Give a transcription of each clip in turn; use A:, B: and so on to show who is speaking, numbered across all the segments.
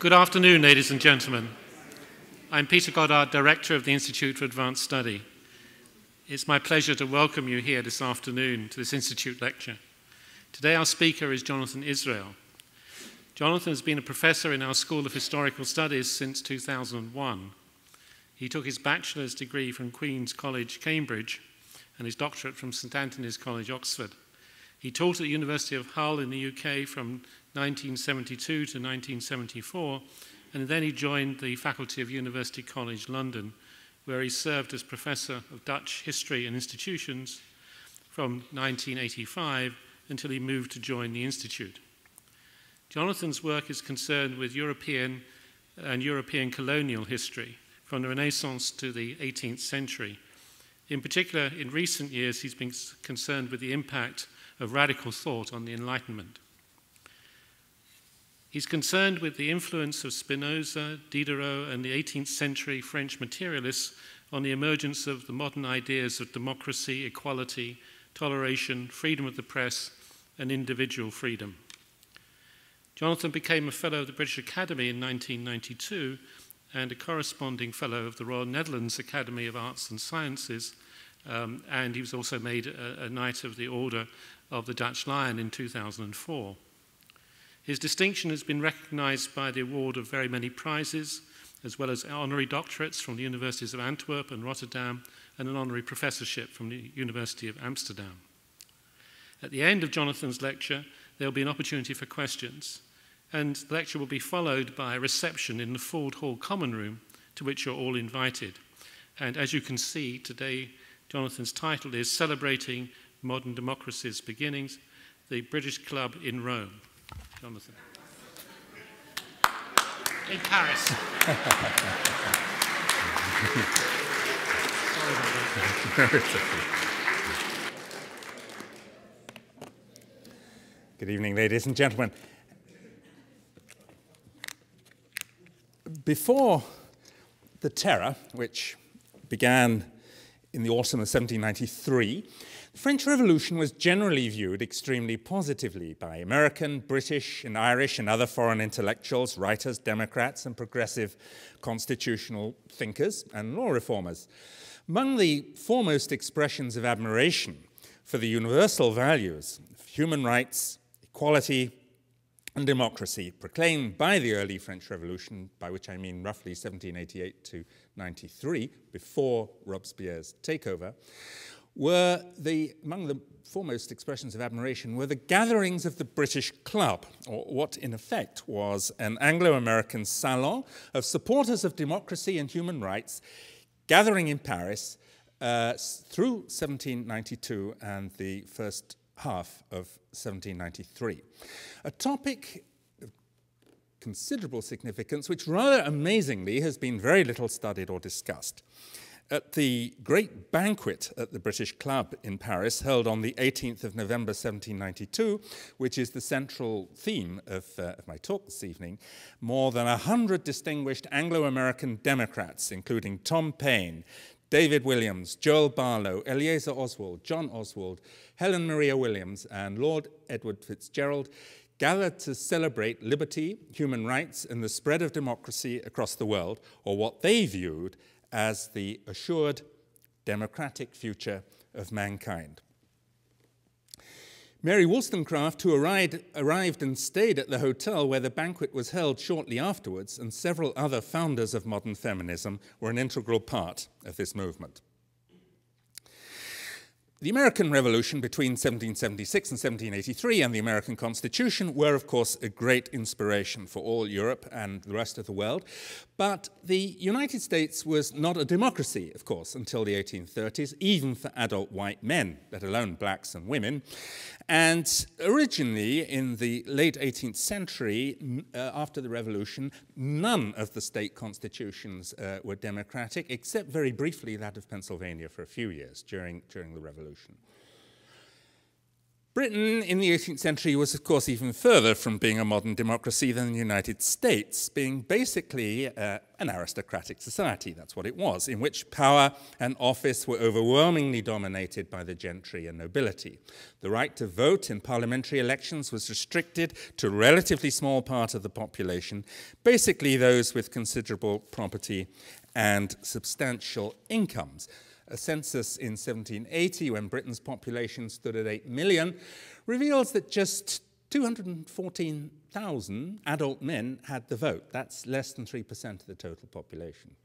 A: Good afternoon, ladies and gentlemen. I'm Peter Goddard, Director of the Institute for Advanced Study. It's my pleasure to welcome you here this afternoon to this Institute lecture. Today, our speaker is Jonathan Israel. Jonathan has been a professor in our School of Historical Studies since 2001. He took his bachelor's degree from Queen's College, Cambridge, and his doctorate from St Antony's College, Oxford. He taught at the University of Hull in the UK from 1972 to 1974, and then he joined the faculty of University College London, where he served as Professor of Dutch History and Institutions from 1985 until he moved to join the Institute. Jonathan's work is concerned with European and European colonial history, from the Renaissance to the 18th century. In particular, in recent years, he's been concerned with the impact of radical thought on the Enlightenment. He's concerned with the influence of Spinoza, Diderot, and the 18th century French materialists on the emergence of the modern ideas of democracy, equality, toleration, freedom of the press, and individual freedom. Jonathan became a Fellow of the British Academy in 1992 and a corresponding Fellow of the Royal Netherlands Academy of Arts and Sciences, um, and he was also made a, a Knight of the Order of the Dutch Lion in 2004. His distinction has been recognized by the award of very many prizes, as well as honorary doctorates from the universities of Antwerp and Rotterdam, and an honorary professorship from the University of Amsterdam. At the end of Jonathan's lecture, there will be an opportunity for questions, and the lecture will be followed by a reception in the Fuld Hall Common Room, to which you're all invited. And as you can see, today Jonathan's title is Celebrating Modern Democracy's Beginnings, the British Club in Rome. Jonathan. In Paris.
B: Good evening, ladies and gentlemen. Before the terror, which began in the autumn of 1793, the French Revolution was generally viewed extremely positively by American, British, and Irish and other foreign intellectuals, writers, Democrats, and progressive constitutional thinkers and law reformers. Among the foremost expressions of admiration for the universal values of human rights, equality, and democracy proclaimed by the early French Revolution, by which I mean roughly 1788 to 93, before Robespierre's takeover, were the, among the foremost expressions of admiration were the gatherings of the British Club, or what in effect was an Anglo American salon of supporters of democracy and human rights gathering in Paris uh, through 1792 and the first half of 1793. A topic of considerable significance, which rather amazingly has been very little studied or discussed at the great banquet at the British Club in Paris, held on the 18th of November 1792, which is the central theme of, uh, of my talk this evening, more than 100 distinguished Anglo American Democrats, including Tom Paine, David Williams, Joel Barlow, Eleazar Oswald, John Oswald, Helen Maria Williams, and Lord Edward Fitzgerald, gathered to celebrate liberty, human rights, and the spread of democracy across the world, or what they viewed as the assured democratic future of mankind. Mary Wollstonecraft, who arrived, arrived, and stayed at the hotel where the banquet was held shortly afterwards, and several other founders of modern feminism were an integral part of this movement. The American Revolution between 1776 and 1783 and the American Constitution were, of course, a great inspiration for all Europe and the rest of the world. But the United States was not a democracy, of course, until the 1830s, even for adult white men, let alone blacks and women. And originally, in the late 18th century, uh, after the Revolution, none of the state constitutions uh, were democratic, except very briefly that of Pennsylvania for a few years during, during the Revolution. Britain in the 18th century was, of course, even further from being a modern democracy than the United States, being basically uh, an aristocratic society. That's what it was, in which power and office were overwhelmingly dominated by the gentry and nobility. The right to vote in parliamentary elections was restricted to a relatively small part of the population, basically those with considerable property and substantial incomes a census in 1780, when Britain's population stood at 8 million, reveals that just 214,000 adult men had the vote. That's less than 3% of the total population.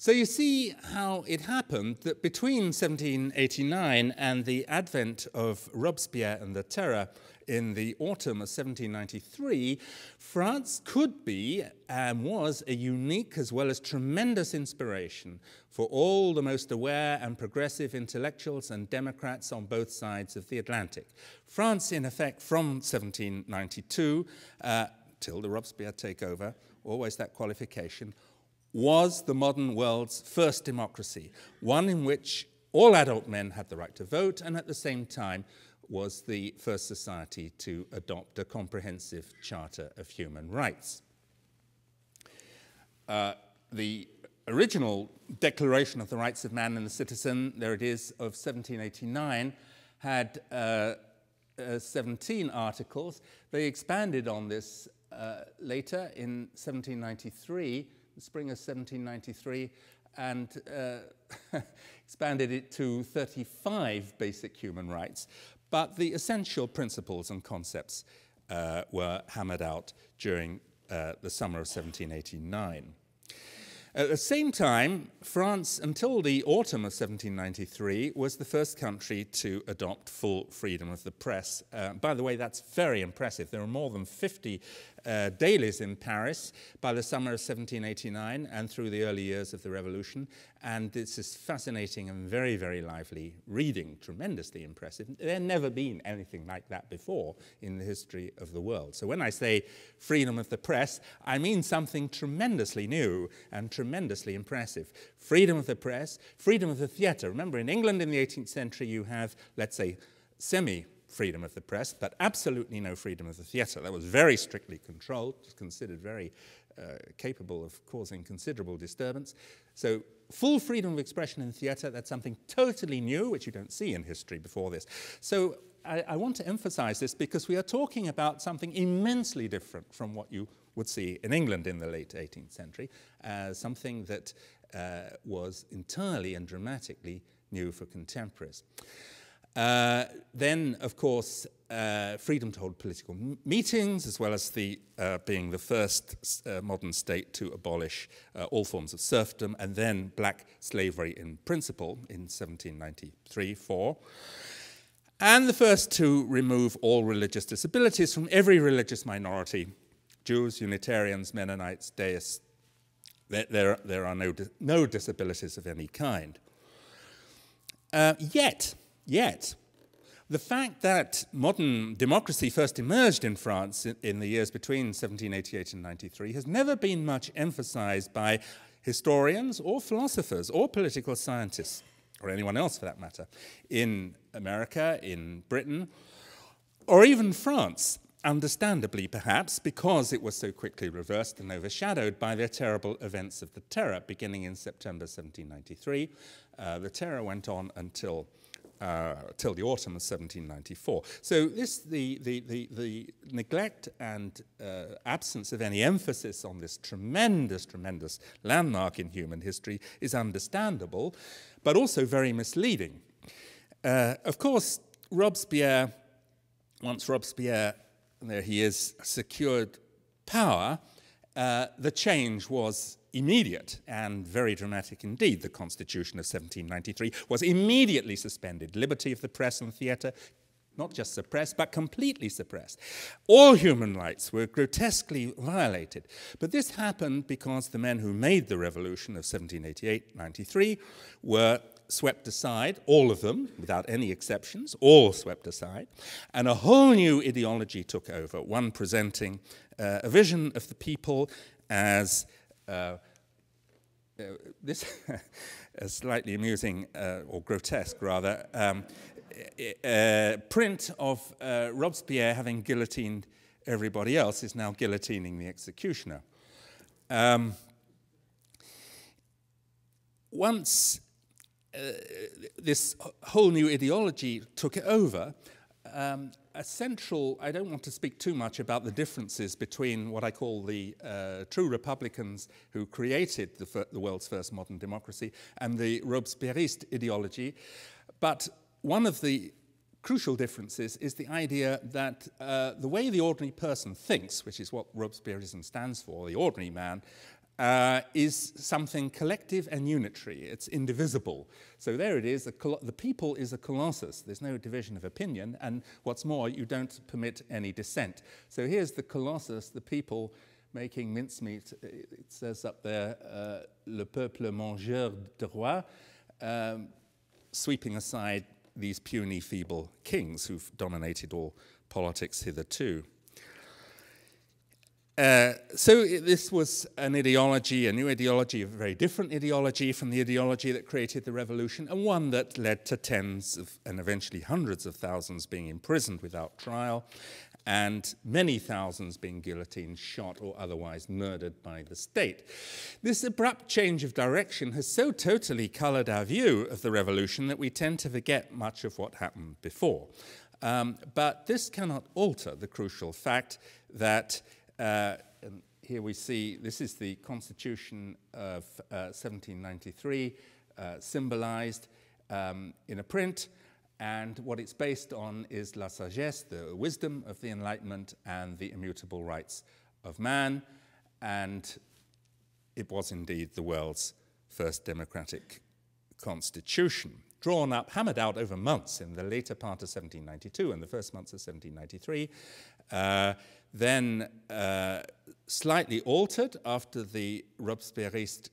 B: So you see how it happened that between 1789 and the advent of Robespierre and the Terror in the autumn of 1793, France could be and was a unique as well as tremendous inspiration for all the most aware and progressive intellectuals and Democrats on both sides of the Atlantic. France, in effect, from 1792 uh, till the Robespierre takeover, always that qualification, was the modern world's first democracy, one in which all adult men had the right to vote and at the same time was the first society to adopt a comprehensive Charter of Human Rights. Uh, the original Declaration of the Rights of Man and the Citizen, there it is, of 1789, had uh, uh, 17 articles. They expanded on this uh, later in 1793, the spring of 1793, and uh, expanded it to 35 basic human rights. But the essential principles and concepts uh, were hammered out during uh, the summer of 1789. At the same time, France, until the autumn of 1793, was the first country to adopt full freedom of the press. Uh, by the way, that's very impressive. There are more than 50 uh, dailies in Paris by the summer of 1789 and through the early years of the Revolution. And this is fascinating and very, very lively reading, tremendously impressive. There had never been anything like that before in the history of the world. So when I say freedom of the press, I mean something tremendously new and tremendously impressive. Freedom of the press, freedom of the theatre. Remember, in England in the 18th century, you have, let's say, semi freedom of the press, but absolutely no freedom of the theatre. That was very strictly controlled, considered very uh, capable of causing considerable disturbance. So full freedom of expression in theatre, that's something totally new, which you don't see in history before this. So I, I want to emphasize this because we are talking about something immensely different from what you would see in England in the late 18th century, uh, something that uh, was entirely and dramatically new for contemporaries. Uh, then, of course, uh, freedom to hold political meetings, as well as the, uh, being the first uh, modern state to abolish uh, all forms of serfdom, and then black slavery in principle in 1793-4. And the first to remove all religious disabilities from every religious minority, Jews, Unitarians, Mennonites, Deists. There, there, are no, no disabilities of any kind. Yet, Yet, the fact that modern democracy first emerged in France in, the years between 1788 and 93 has never been much emphasized by historians or philosophers or political scientists, or anyone else for that matter, in America, in Britain, or even France. Understandably, perhaps, because it was so quickly reversed and overshadowed by the terrible events of the Terror beginning in September 1793. Uh, the Terror went on until uh, till the autumn of 1794. So this, the, the, the, the neglect and uh, absence of any emphasis on this tremendous, tremendous landmark in human history is understandable, but also very misleading. Uh, of course, Robespierre, once Robespierre, there he is, secured power, uh, the change was immediate and very dramatic indeed. The Constitution of 1793 was immediately suspended. Liberty of the press and theatre not just suppressed, but completely suppressed. All human rights were grotesquely violated. But this happened because the men who made the revolution of 1788 93 were swept aside, all of them, without any exceptions, all swept aside, and a whole new ideology took over, one presenting uh, a vision of the people as uh, this is slightly amusing, uh, or grotesque rather, um, uh, print of uh, Robespierre having guillotined everybody else is now guillotining the executioner. Um, once uh, this whole new ideology took it over, um, central, I don't want to speak too much about the differences between what I call the uh, true Republicans who created the, the, world's first modern democracy and the Robespierrist ideology, but one of the crucial differences is the idea that uh, the way the ordinary person thinks, which is what Robespierreism stands for, the ordinary man, uh, is something collective and unitary. It's indivisible. So there it is. The people is a colossus. There's no division of opinion. And what's more, you don't permit any dissent. So here's the colossus, the people making mincemeat. It says up there, uh, le peuple mangeur de roi, um, sweeping aside these puny, feeble kings who've dominated all politics hitherto. Uh, so this was an ideology, a new ideology, a very different ideology from the ideology that created the revolution, and one that led to tens of, and eventually hundreds of thousands being imprisoned without trial, and many thousands being guillotined, shot, or otherwise murdered by the state. This abrupt change of direction has so totally colored our view of the revolution that we tend to forget much of what happened before. Um, but this cannot alter the crucial fact that uh, here we see this is the Constitution of uh, 1793, uh, symbolized um, in a print. And what it's based on is la sagesse, the wisdom of the Enlightenment, and the immutable rights of man. And it was indeed the world's first democratic constitution, drawn up, hammered out over months in the later part of 1792 and the first months of 1793. Uh, then uh, slightly altered after the Robespierrist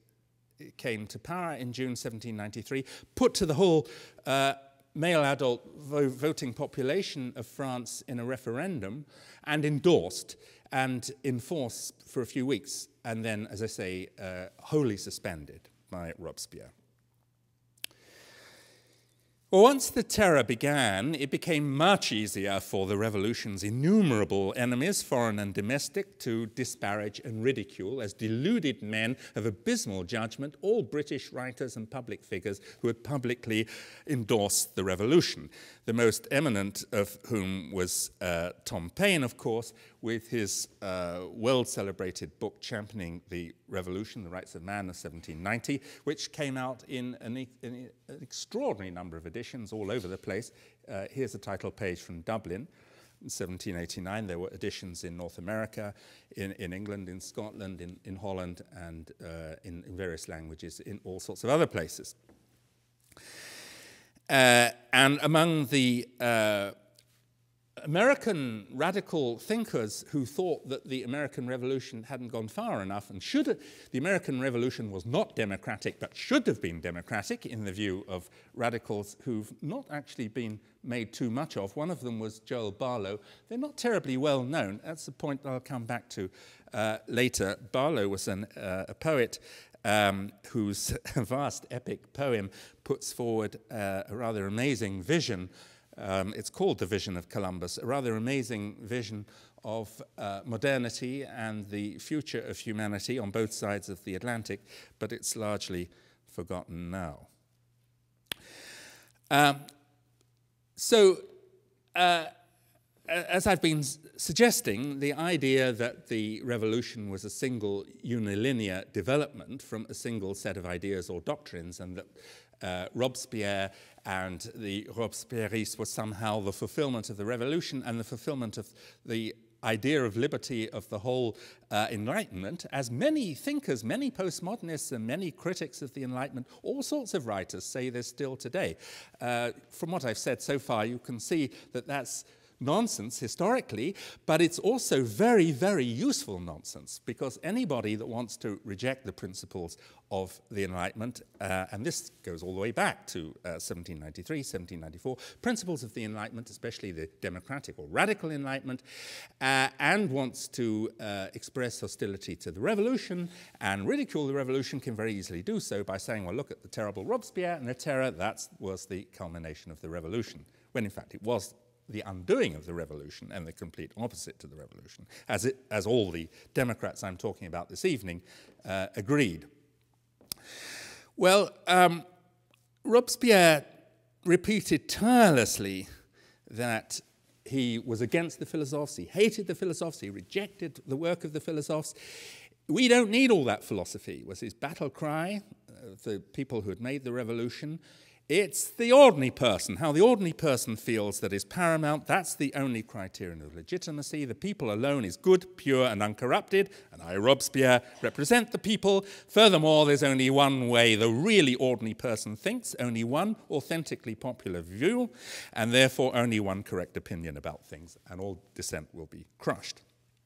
B: came to power in June 1793, put to the whole uh, male adult vo voting population of France in a referendum and endorsed and enforced for a few weeks, and then, as I say, uh, wholly suspended by Robespierre. Well, once the terror began, it became much easier for the revolution's innumerable enemies, foreign and domestic, to disparage and ridicule as deluded men of abysmal judgment all British writers and public figures who had publicly endorsed the revolution the most eminent of whom was uh, Tom Paine, of course, with his uh, world celebrated book championing the revolution, The Rights of Man of 1790, which came out in an, e an extraordinary number of editions all over the place. Uh, here's the title page from Dublin. In 1789, there were editions in North America, in, in England, in Scotland, in, in Holland, and uh, in, in various languages in all sorts of other places. Uh, and among the uh, American radical thinkers who thought that the American Revolution hadn't gone far enough and should the American Revolution was not democratic but should have been democratic in the view of radicals who've not actually been made too much of. One of them was Joel Barlow. They're not terribly well known. That's the point I'll come back to uh, later. Barlow was an, uh, a poet um, whose vast epic poem puts forward uh, a rather amazing vision. Um, it's called The Vision of Columbus, a rather amazing vision of uh, modernity and the future of humanity on both sides of the Atlantic, but it's largely forgotten now. Um, so, uh, as I've been suggesting, the idea that the revolution was a single unilinear development from a single set of ideas or doctrines, and that uh, Robespierre and the Robespierrists were somehow the fulfillment of the revolution and the fulfillment of the idea of liberty of the whole uh, Enlightenment, as many thinkers, many postmodernists, and many critics of the Enlightenment, all sorts of writers say this still today. Uh, from what I've said so far, you can see that that's nonsense historically, but it's also very, very useful nonsense because anybody that wants to reject the principles of the Enlightenment, uh, and this goes all the way back to uh, 1793, 1794, principles of the Enlightenment, especially the democratic or radical Enlightenment, uh, and wants to uh, express hostility to the revolution and ridicule the revolution can very easily do so by saying, well, look at the terrible Robespierre and the terror, that was the culmination of the revolution when in fact it was the undoing of the revolution and the complete opposite to the revolution, as, it, as all the Democrats I'm talking about this evening uh, agreed. Well, um, Robespierre repeated tirelessly that he was against the philosophes, he hated the philosophes, he rejected the work of the philosophes. We don't need all that philosophy, was his battle cry of the people who had made the revolution. It's the ordinary person, how the ordinary person feels that is paramount. That's the only criterion of legitimacy. The people alone is good, pure, and uncorrupted, and I, Robespierre, represent the people. Furthermore, there's only one way the really ordinary person thinks, only one authentically popular view, and therefore only one correct opinion about things, and all dissent will be crushed.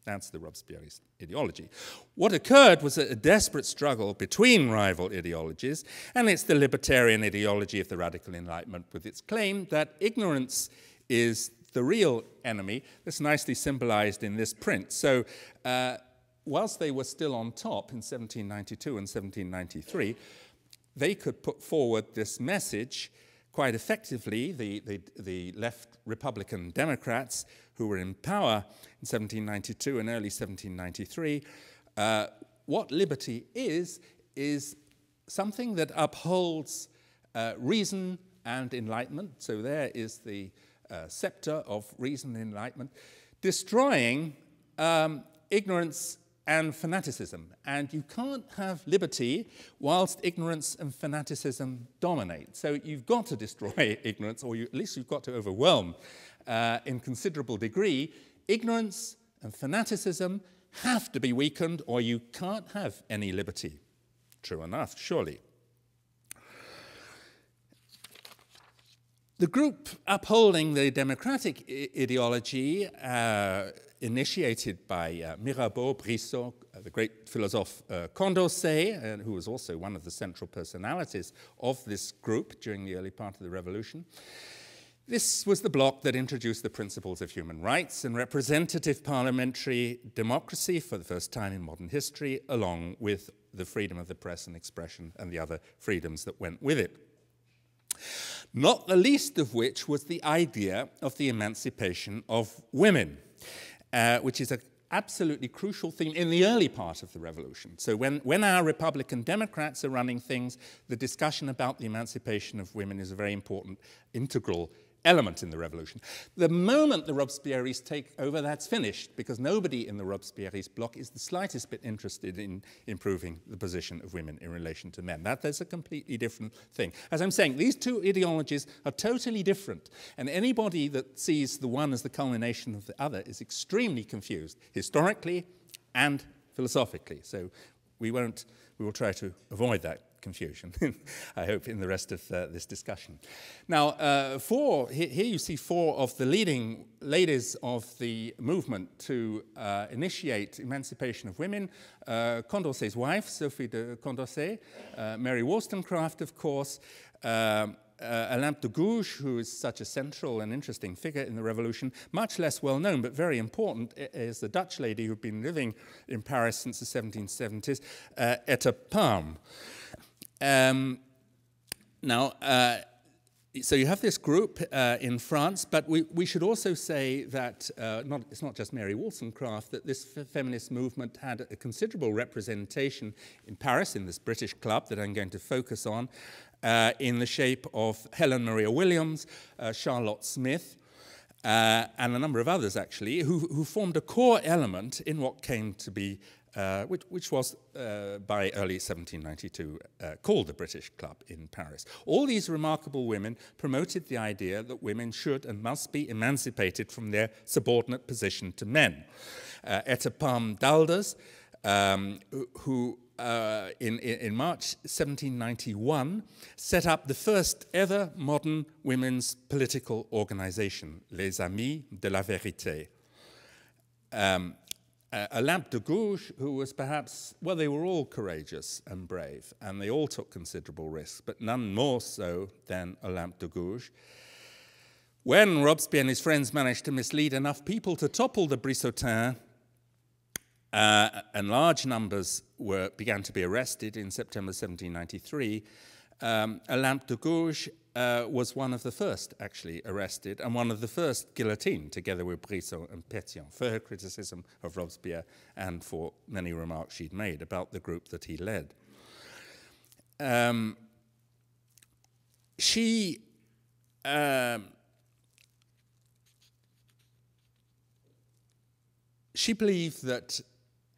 B: That's the Robespierre's ideology. What occurred was a desperate struggle between rival ideologies, and it's the libertarian ideology of the radical Enlightenment with its claim that ignorance is the real enemy. That's nicely symbolized in this print. So, uh, whilst they were still on top in 1792 and 1793, they could put forward this message quite effectively, the, the, the left Republican Democrats who were in power in 1792 and early 1793, uh, what liberty is, is something that upholds uh, reason and enlightenment. So there is the uh, scepter of reason and enlightenment, destroying um, ignorance and fanaticism. And you can't have liberty whilst ignorance and fanaticism dominate. So you've got to destroy ignorance, or you, at least you've got to overwhelm uh, in considerable degree. Ignorance and fanaticism have to be weakened, or you can't have any liberty. True enough, surely. The group upholding the democratic ideology uh, initiated by uh, Mirabeau, Brissot, uh, the great philosopher uh, Condorcet, who was also one of the central personalities of this group during the early part of the revolution. This was the bloc that introduced the principles of human rights and representative parliamentary democracy for the first time in modern history, along with the freedom of the press and expression and the other freedoms that went with it. Not the least of which was the idea of the emancipation of women uh, which is an absolutely crucial thing in the early part of the revolution. So when, when our Republican Democrats are running things, the discussion about the emancipation of women is a very important, integral element in the revolution. The moment the Robespierres take over, that's finished, because nobody in the Robespierres bloc is the slightest bit interested in improving the position of women in relation to men. That is a completely different thing. As I'm saying, these two ideologies are totally different, and anybody that sees the one as the culmination of the other is extremely confused, historically and philosophically. So we won't, we will try to avoid that confusion, I hope, in the rest of uh, this discussion. Now, uh, four, here, you see four of the leading ladies of the movement to uh, initiate emancipation of women. Uh, Condorcet's wife, Sophie de Condorcet, uh, Mary Wollstonecraft, of course, um, uh, Olympe de Gouges, who is such a central and interesting figure in the revolution, much less well known but very important, is the Dutch lady who'd been living in Paris since the 1770s, uh, Etta Palm. Um, now, uh, so you have this group uh, in France, but we, we should also say that uh, not, it's not just Mary Wollstonecraft, that this feminist movement had a considerable representation in Paris, in this British club that I'm going to focus on, uh, in the shape of Helen Maria Williams, uh, Charlotte Smith, uh, and a number of others actually, who, who formed a core element in what came to be uh, which, which, was uh, by early 1792 uh, called the British Club in Paris. All these remarkable women promoted the idea that women should and must be emancipated from their subordinate position to men. Uh, Etta Palm d'Aelders, um, who uh, in, in, March 1791 set up the first ever modern women's political organization, Les Amis de la Vérité. Um, Olympe de Gouges, who was perhaps, well, they were all courageous and brave, and they all took considerable risks, but none more so than Olympe de Gouges. When Robespierre and his friends managed to mislead enough people to topple the Brissotins, uh, and large numbers were, began to be arrested in September 1793, um, de Gouges uh, was one of the first actually arrested and one of the first guillotined, together with Brissot and Pétion, for her criticism of Robespierre and for many remarks she'd made about the group that he led. Um, she um, she believed that,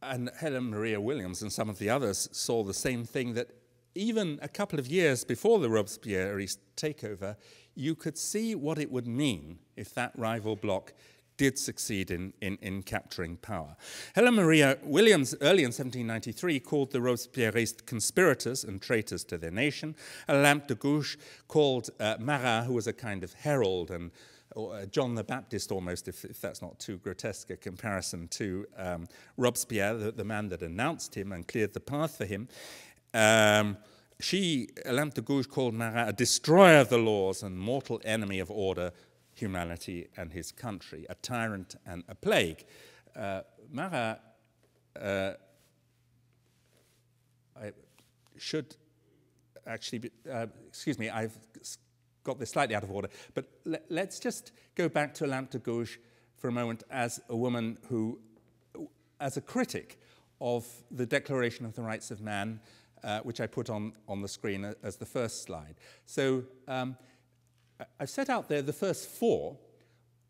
B: and Helen Maria Williams and some of the others saw the same thing, that even a couple of years before the Robespierreist takeover, you could see what it would mean if that rival bloc did succeed in, in, in, capturing power. Helen Maria Williams, early in 1793, called the Robespierrist conspirators and traitors to their nation. Olympe de Gouges called uh, Marat, who was a kind of herald and or uh, John the Baptist almost, if, if, that's not too grotesque a comparison to um, Robespierre, the, the, man that announced him and cleared the path for him. Um, she, Olympe de Gouges, called Marat a destroyer of the laws and mortal enemy of order, humanity, and his country, a tyrant and a plague. Uh, Marat uh, I should actually be, uh, excuse me, I've got this slightly out of order, but le let's just go back to Olympe de Gouges for a moment as a woman who, as a critic of the Declaration of the Rights of Man, uh, which I put on, on the screen as the first slide. So um, I've set out there the first four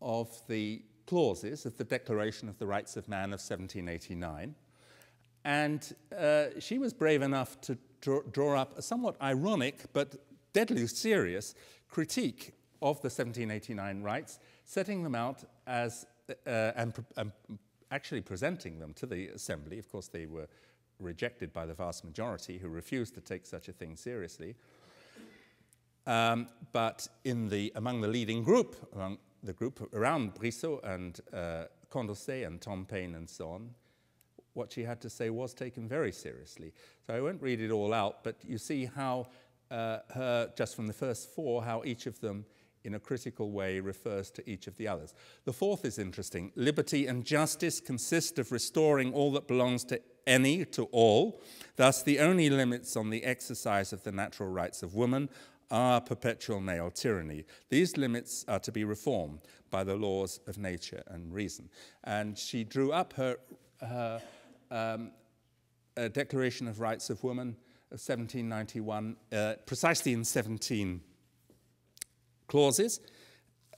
B: of the clauses of the Declaration of the Rights of Man of 1789. And uh, she was brave enough to draw, draw, up a somewhat ironic but deadly serious critique of the 1789 rights, setting them out as, uh, and, and actually presenting them to the Assembly. Of course, they were rejected by the vast majority who refused to take such a thing seriously. Um, but in the, among the leading group, among the group around Brissot and uh, Condorcet and Tom Paine and so on, what she had to say was taken very seriously. So I won't read it all out, but you see how uh, her, just from the first four, how each of them in a critical way refers to each of the others. The fourth is interesting. Liberty and justice consist of restoring all that belongs to any to all. Thus, the only limits on the exercise of the natural rights of woman are perpetual male tyranny. These limits are to be reformed by the laws of nature and reason. And she drew up her, her um, Declaration of Rights of Woman of 1791 uh, precisely in 17 clauses,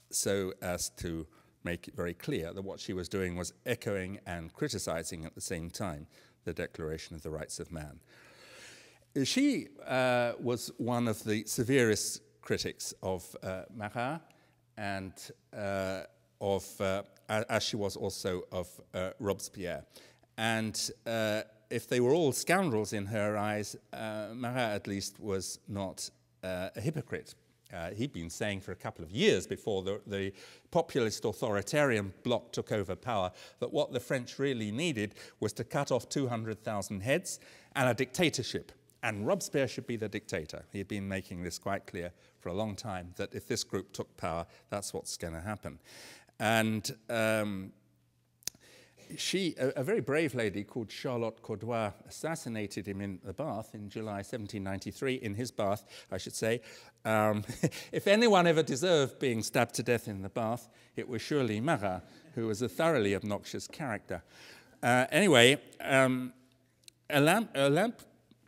B: so as to make it very clear that what she was doing was echoing and criticizing at the same time the Declaration of the Rights of Man. She uh, was one of the severest critics of uh, Marat and uh, of, uh, as she was also of uh, Robespierre. And uh, if they were all scoundrels in her eyes, Marat at least was not a hypocrite. Uh, he'd been saying for a couple of years before the, the, populist authoritarian bloc took over power that what the French really needed was to cut off 200,000 heads and a dictatorship. And Robespierre should be the dictator. He had been making this quite clear for a long time that if this group took power, that's what's going to happen. And um, she, a, a, very brave lady called Charlotte Corday, assassinated him in the bath in July 1793, in his bath, I should say. Um, if anyone ever deserved being stabbed to death in the bath, it was surely Marat, who was a thoroughly obnoxious character. Uh, anyway, um, Olympe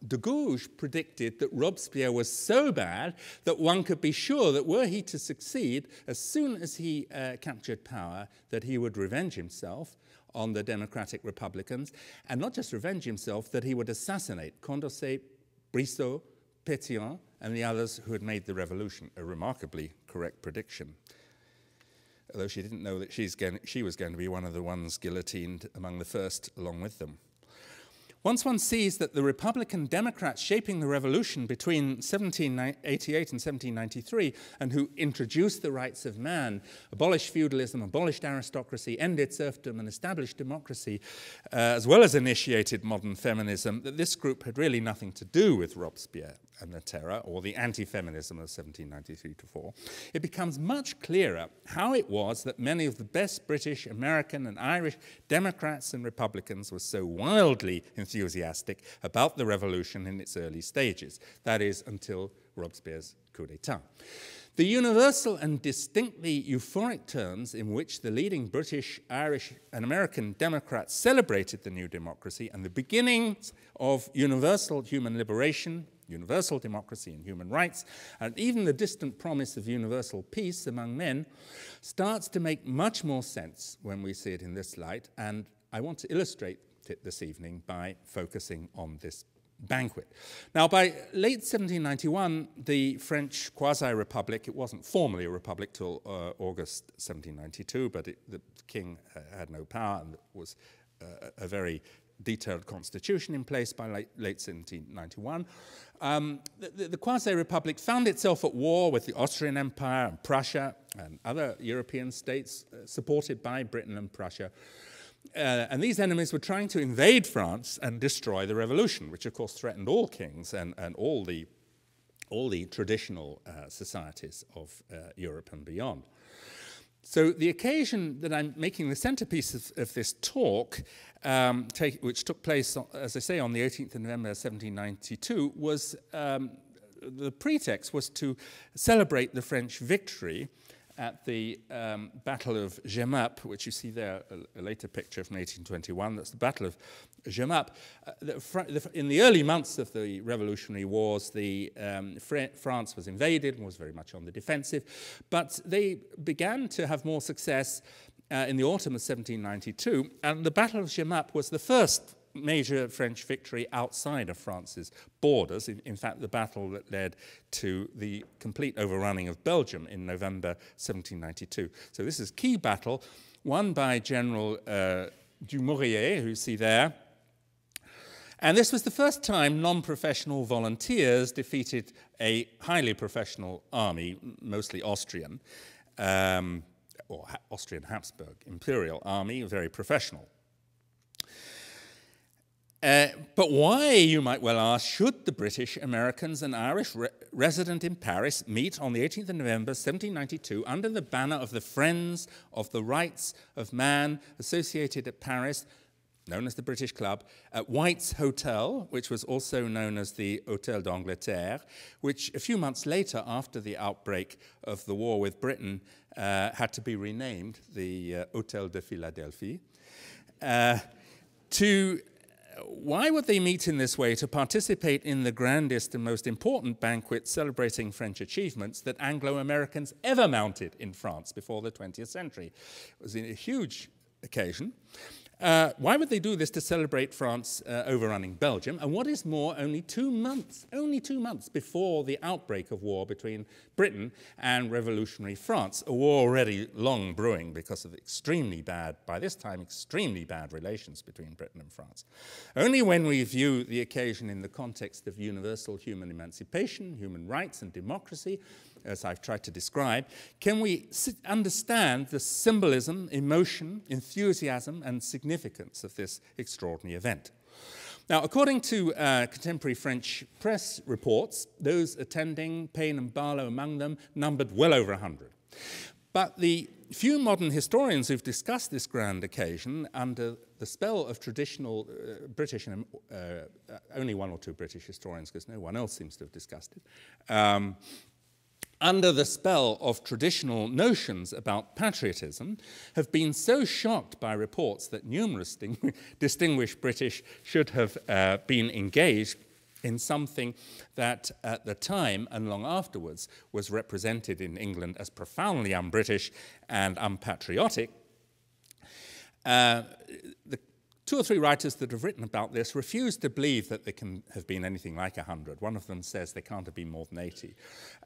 B: de Gouges predicted that Robespierre was so bad that one could be sure that were he to succeed, as soon as he uh, captured power, that he would revenge himself on the Democratic Republicans, and not just revenge himself, that he would assassinate Condorcet, Brissot, Pétion, and the others who had made the revolution. A remarkably correct prediction. Although she didn't know that she's going, she was going to be one of the ones guillotined among the first along with them. Once one sees that the Republican Democrats shaping the revolution between 1788 and 1793, and who introduced the rights of man, abolished feudalism, abolished aristocracy, ended serfdom, and established democracy, uh, as well as initiated modern feminism, that this group had really nothing to do with Robespierre and the terror, or the anti-feminism of 1793 to 4, it becomes much clearer how it was that many of the best British, American, and Irish Democrats and Republicans were so wildly enthusiastic about the revolution in its early stages, that is, until Robespierre's coup d'etat. The universal and distinctly euphoric terms in which the leading British, Irish, and American Democrats celebrated the new democracy and the beginnings of universal human liberation, universal democracy and human rights, and even the distant promise of universal peace among men, starts to make much more sense when we see it in this light. And I want to illustrate it this evening by focusing on this banquet. Now, by late 1791, the French quasi republic, it wasn't formally a republic till uh, August 1792, but it, the king uh, had no power and was uh, a very detailed constitution in place by late, late 1791. Um, the, the quasi republic found itself at war with the Austrian Empire and Prussia and other European states uh, supported by Britain and Prussia. Uh, and these enemies were trying to invade France and destroy the revolution, which of course threatened all kings and, and all, the, all the traditional uh, societies of uh, Europe and beyond. So the occasion that I'm making the centerpiece of, of this talk, um, take, which took place, as I say, on the 18th of November 1792, was um, the pretext was to celebrate the French victory at the um, Battle of Jemappes, which you see there, a, a, later picture from 1821. That's the Battle of Jemappes. Uh, the in the early months of the Revolutionary Wars, the, um, France was invaded and was very much on the defensive, but they began to have more success uh, in the autumn of 1792, and the Battle of Jemappes was the first major French victory outside of France's borders. In, in, fact, the battle that led to the complete overrunning of Belgium in November 1792. So this is key battle won by General uh, Dumouriez, who you see there. And this was the first time non-professional volunteers defeated a highly professional army, mostly Austrian, um, or Austrian Habsburg Imperial army, very professional. Uh, but why, you might well ask, should the British, Americans, and Irish re resident in Paris meet on the 18th of November 1792 under the banner of the Friends of the Rights of Man associated at Paris, known as the British Club, at White's Hotel, which was also known as the Hotel d'Angleterre, which a few months later, after the outbreak of the war with Britain, uh, had to be renamed the uh, Hotel de Philadelphie, uh, to why would they meet in this way to participate in the grandest and most important banquet celebrating French achievements that Anglo Americans ever mounted in France before the 20th century? It was a huge occasion. Uh, why would they do this to celebrate France uh, overrunning Belgium? And what is more, only two months, only two months before the outbreak of war between Britain and revolutionary France, a war already long brewing because of extremely bad, by this time, extremely bad relations between Britain and France. Only when we view the occasion in the context of universal human emancipation, human rights, and democracy, as I've tried to describe, can we understand the symbolism, emotion, enthusiasm, and significance of this extraordinary event. Now, according to uh, contemporary French press reports, those attending, Paine and Barlow among them, numbered well over 100. But the few modern historians who've discussed this grand occasion under the spell of traditional uh, British, and uh only one or two British historians, because no one else seems to have discussed it, um, under the spell of traditional notions about patriotism, have been so shocked by reports that numerous distinguished British should have uh, been engaged in something that at the time and long afterwards was represented in England as profoundly un British and unpatriotic. Uh, the Two or three writers that have written about this refuse to believe that there can have been anything like 100. One of them says there can't have been more than 80.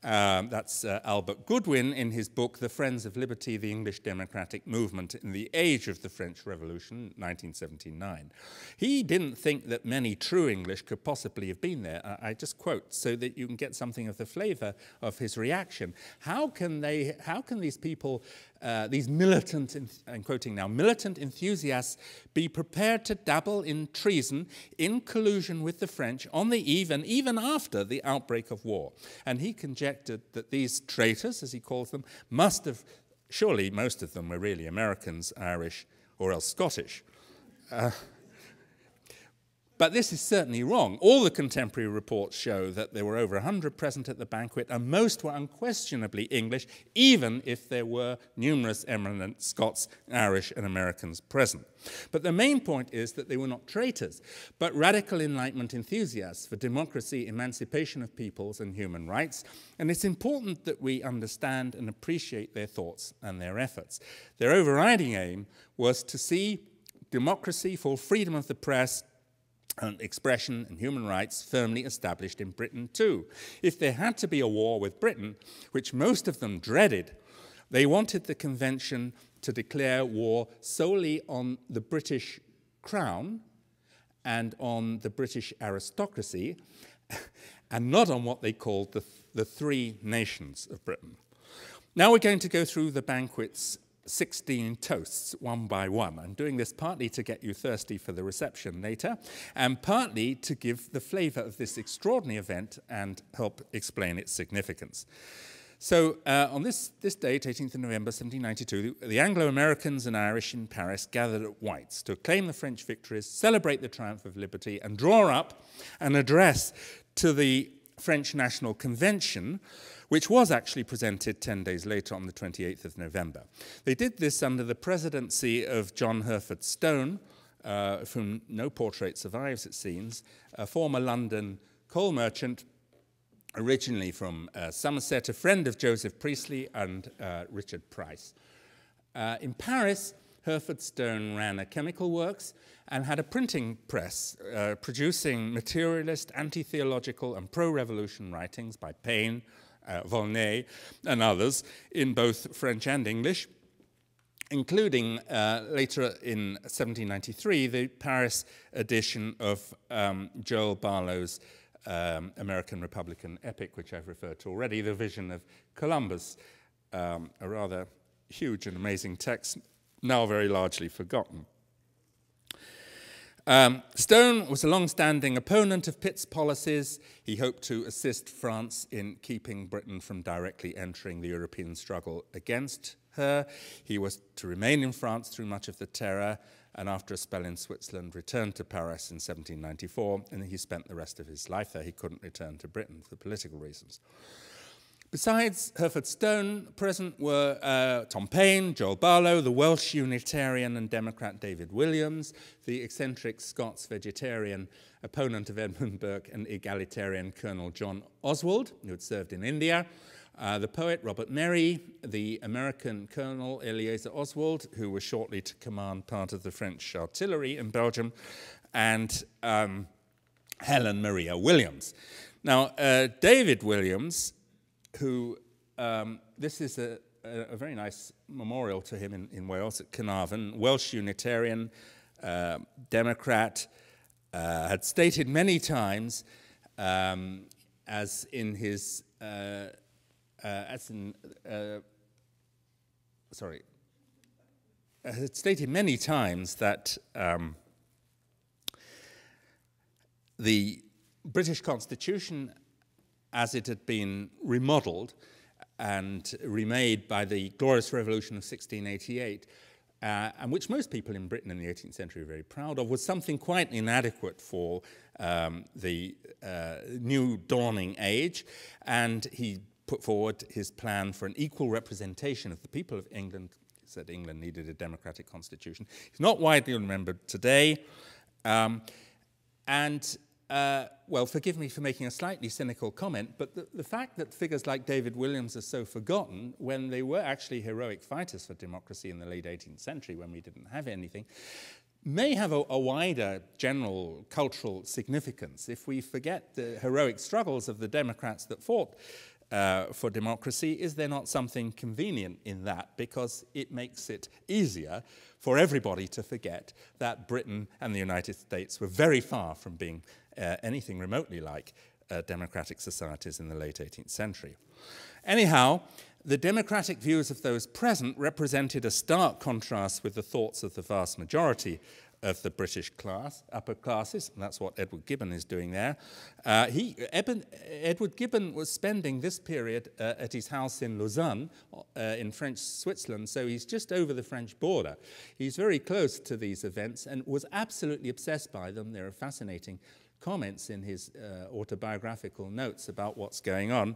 B: Um, that's uh, Albert Goodwin in his book, The Friends of Liberty, the English Democratic Movement in the Age of the French Revolution, 1979. He didn't think that many true English could possibly have been there. I just quote so that you can get something of the flavor of his reaction. How can, they, how can these people uh, these militant, I'm quoting now, militant enthusiasts be prepared to dabble in treason in collusion with the French on the eve and even after the outbreak of war. And he conjectured that these traitors, as he calls them, must have, surely most of them were really Americans, Irish, or else Scottish. Uh, But this is certainly wrong. All the contemporary reports show that there were over 100 present at the banquet, and most were unquestionably English, even if there were numerous eminent Scots, Irish, and Americans present. But the main point is that they were not traitors, but radical Enlightenment enthusiasts for democracy, emancipation of peoples, and human rights. And it's important that we understand and appreciate their thoughts and their efforts. Their overriding aim was to see democracy, for freedom of the press, and expression and human rights firmly established in Britain too. If there had to be a war with Britain, which most of them dreaded, they wanted the convention to declare war solely on the British crown and on the British aristocracy, and not on what they called the, the three nations of Britain. Now we're going to go through the banquets 16 toasts one by one. I'm doing this partly to get you thirsty for the reception later, and partly to give the flavour of this extraordinary event and help explain its significance. So, uh, on this, this date, 18th of November 1792, the Anglo Americans and Irish in Paris gathered at White's to acclaim the French victories, celebrate the triumph of liberty, and draw up an address to the French National Convention which was actually presented 10 days later on the 28th of November. They did this under the presidency of John Hurford Stone, uh, of whom no portrait survives, it seems, a former London coal merchant, originally from uh, Somerset, a friend of Joseph Priestley and uh, Richard Price. Uh, in Paris, Hurford Stone ran a chemical works and had a printing press uh, producing materialist, anti theological, and pro revolution writings by Paine, uh, and others in both French and English, including uh, later in 1793 the Paris edition of um, Joel Barlow's um, American Republican epic, which I've referred to already, The Vision of Columbus, um, a rather huge and amazing text, now very largely forgotten. Um, Stone was a long standing opponent of Pitt's policies. He hoped to assist France in keeping Britain from directly entering the European struggle against her. He was to remain in France through much of the terror, and after a spell in Switzerland, returned to Paris in 1794, and he spent the rest of his life there. He couldn't return to Britain for political reasons. Besides Hurford Stone, present were uh, Tom Paine, Joel Barlow, the Welsh Unitarian and Democrat David Williams, the eccentric Scots vegetarian opponent of Edmund Burke and egalitarian Colonel John Oswald, who had served in India, uh, the poet Robert Merry, the American Colonel Eleazar Oswald, who was shortly to command part of the French artillery in Belgium, and um, Helen Maria Williams. Now, uh, David Williams who, um, this is a, a, very nice memorial to him in, in Wales at Carnarvon, Welsh Unitarian, uh, Democrat, uh, had stated many times, um, as in his, uh, uh as in, uh, sorry, had stated many times that um, the British Constitution as it had been remodeled and remade by the Glorious Revolution of 1688, uh, and which most people in Britain in the 18th century were very proud of, was something quite inadequate for um, the uh, new dawning age. And he put forward his plan for an equal representation of the people of England. He said England needed a democratic constitution. It's not widely remembered today. Um, and uh, well, forgive me for making a slightly cynical comment, but the, the, fact that figures like David Williams are so forgotten when they were actually heroic fighters for democracy in the late 18th century when we didn't have anything may have a, a wider general cultural significance if we forget the heroic struggles of the Democrats that fought uh, for democracy, is there not something convenient in that? Because it makes it easier for everybody to forget that Britain and the United States were very far from being uh, anything remotely like uh, democratic societies in the late 18th century. Anyhow, the democratic views of those present represented a stark contrast with the thoughts of the vast majority of the British class, upper classes, and that's what Edward Gibbon is doing there. Uh, he, Eben, Edward Gibbon was spending this period uh, at his house in Lausanne uh, in French Switzerland, so he's just over the French border. He's very close to these events and was absolutely obsessed by them. They're fascinating comments in his uh, autobiographical notes about what's going on.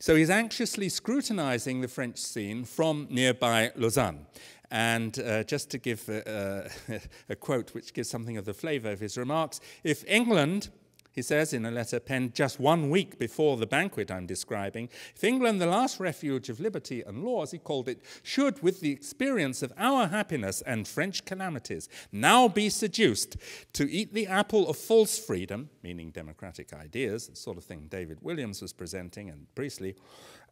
B: So he's anxiously scrutinizing the French scene from nearby Lausanne. And uh, just to give a, a, a, quote which gives something of the flavor of his remarks, if England he says in a letter penned just one week before the banquet I'm describing if England, the last refuge of liberty and law, as he called it, should, with the experience of our happiness and French calamities, now be seduced to eat the apple of false freedom, meaning democratic ideas, the sort of thing David Williams was presenting and Priestley,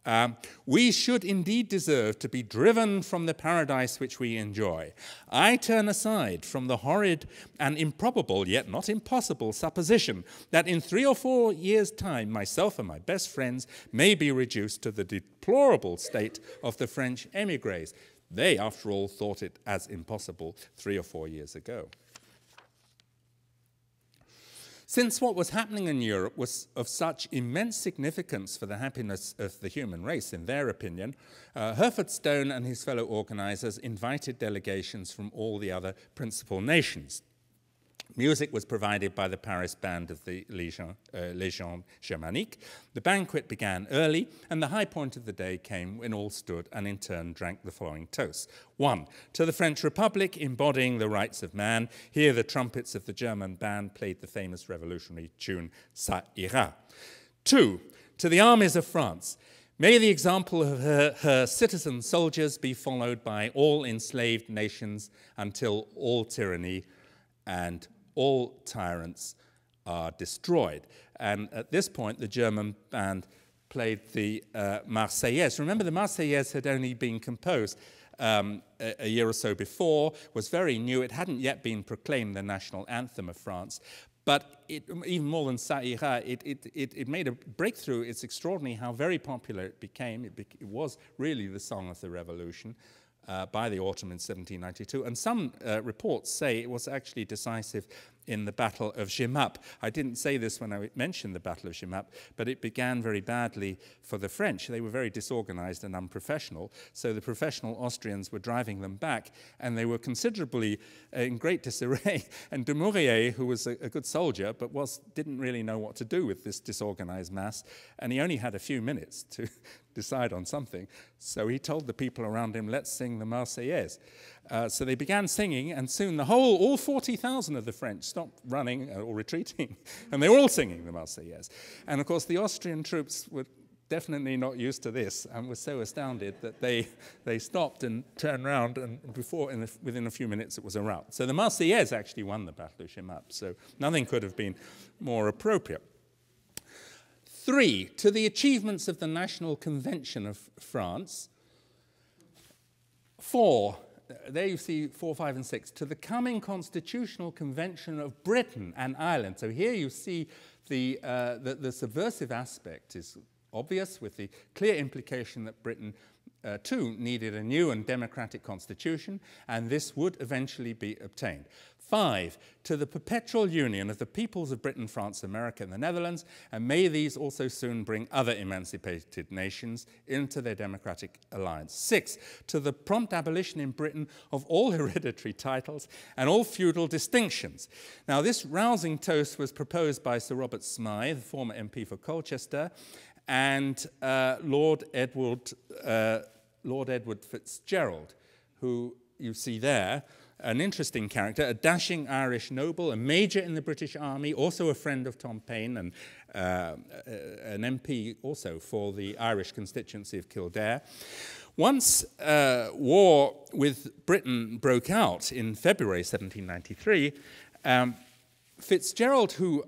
B: um, we should indeed deserve to be driven from the paradise which we enjoy. I turn aside from the horrid and improbable, yet not impossible, supposition that in three or four years' time, myself and my best friends may be reduced to the deplorable state of the French emigres. They, after all, thought it as impossible three or four years ago. Since what was happening in Europe was of such immense significance for the happiness of the human race, in their opinion, uh, Hurford Stone and his fellow organizers invited delegations from all the other principal nations. Music was provided by the Paris band of the Légion, uh, Légion Germanique. The banquet began early, and the high point of the day came when all stood and in turn drank the following toast. One, to the French Republic, embodying the rights of man. Here, the trumpets of the German band played the famous revolutionary tune Ça ira. Two, to the armies of France. May the example of her, her, citizen soldiers be followed by all enslaved nations until all tyranny and all tyrants are destroyed. And at this point, the German band played the uh, Marseillaise. Remember, the Marseillaise had only been composed um, a, a, year or so before, was very new. It hadn't yet been proclaimed the national anthem of France. But it, even more than Ça ira, it, it, it, it, made a breakthrough. It's extraordinary how very popular it became. It, it was really the song of the revolution by the autumn in 1792. And some uh, reports say it was actually decisive in the Battle of Jemappes. I didn't say this when I mentioned the Battle of Jemappes, but it began very badly for the French. They were very disorganized and unprofessional, so the professional Austrians were driving them back, and they were considerably uh, in great disarray. and de Dumouriez, who was a, a, good soldier, but was, didn't really know what to do with this disorganized mass, and he only had a few minutes to decide on something. So he told the people around him, let's sing the Marseillaise. Uh, so they began singing, and soon the whole, all 40,000 of the French stopped running or retreating, and they were all singing the Marseillaise. And of course, the Austrian troops were definitely not used to this and were so astounded that they, they stopped and turned around, and before, in within a few minutes, it was a rout. So the Marseillaise actually won the Battle of Jemappes, so nothing could have been more appropriate. Three, to the achievements of the National Convention of France. Four, there you see four, five, and six, to the coming Constitutional Convention of Britain and Ireland. So here you see the, uh, the, the, subversive aspect is obvious with the clear implication that Britain uh, too needed a new and democratic constitution, and this would eventually be obtained. Five, to the perpetual union of the peoples of Britain, France, America, and the Netherlands, and may these also soon bring other emancipated nations into their democratic alliance. Six, to the prompt abolition in Britain of all hereditary titles and all feudal distinctions. Now, this rousing toast was proposed by Sir Robert Smythe, former MP for Colchester, and uh, Lord Edward, uh, Lord Edward Fitzgerald, who you see there, an interesting character, a dashing Irish noble, a major in the British Army, also a friend of Tom Paine, and uh, an MP also for the Irish constituency of Kildare. Once uh, war with Britain broke out in February 1793, um, Fitzgerald, who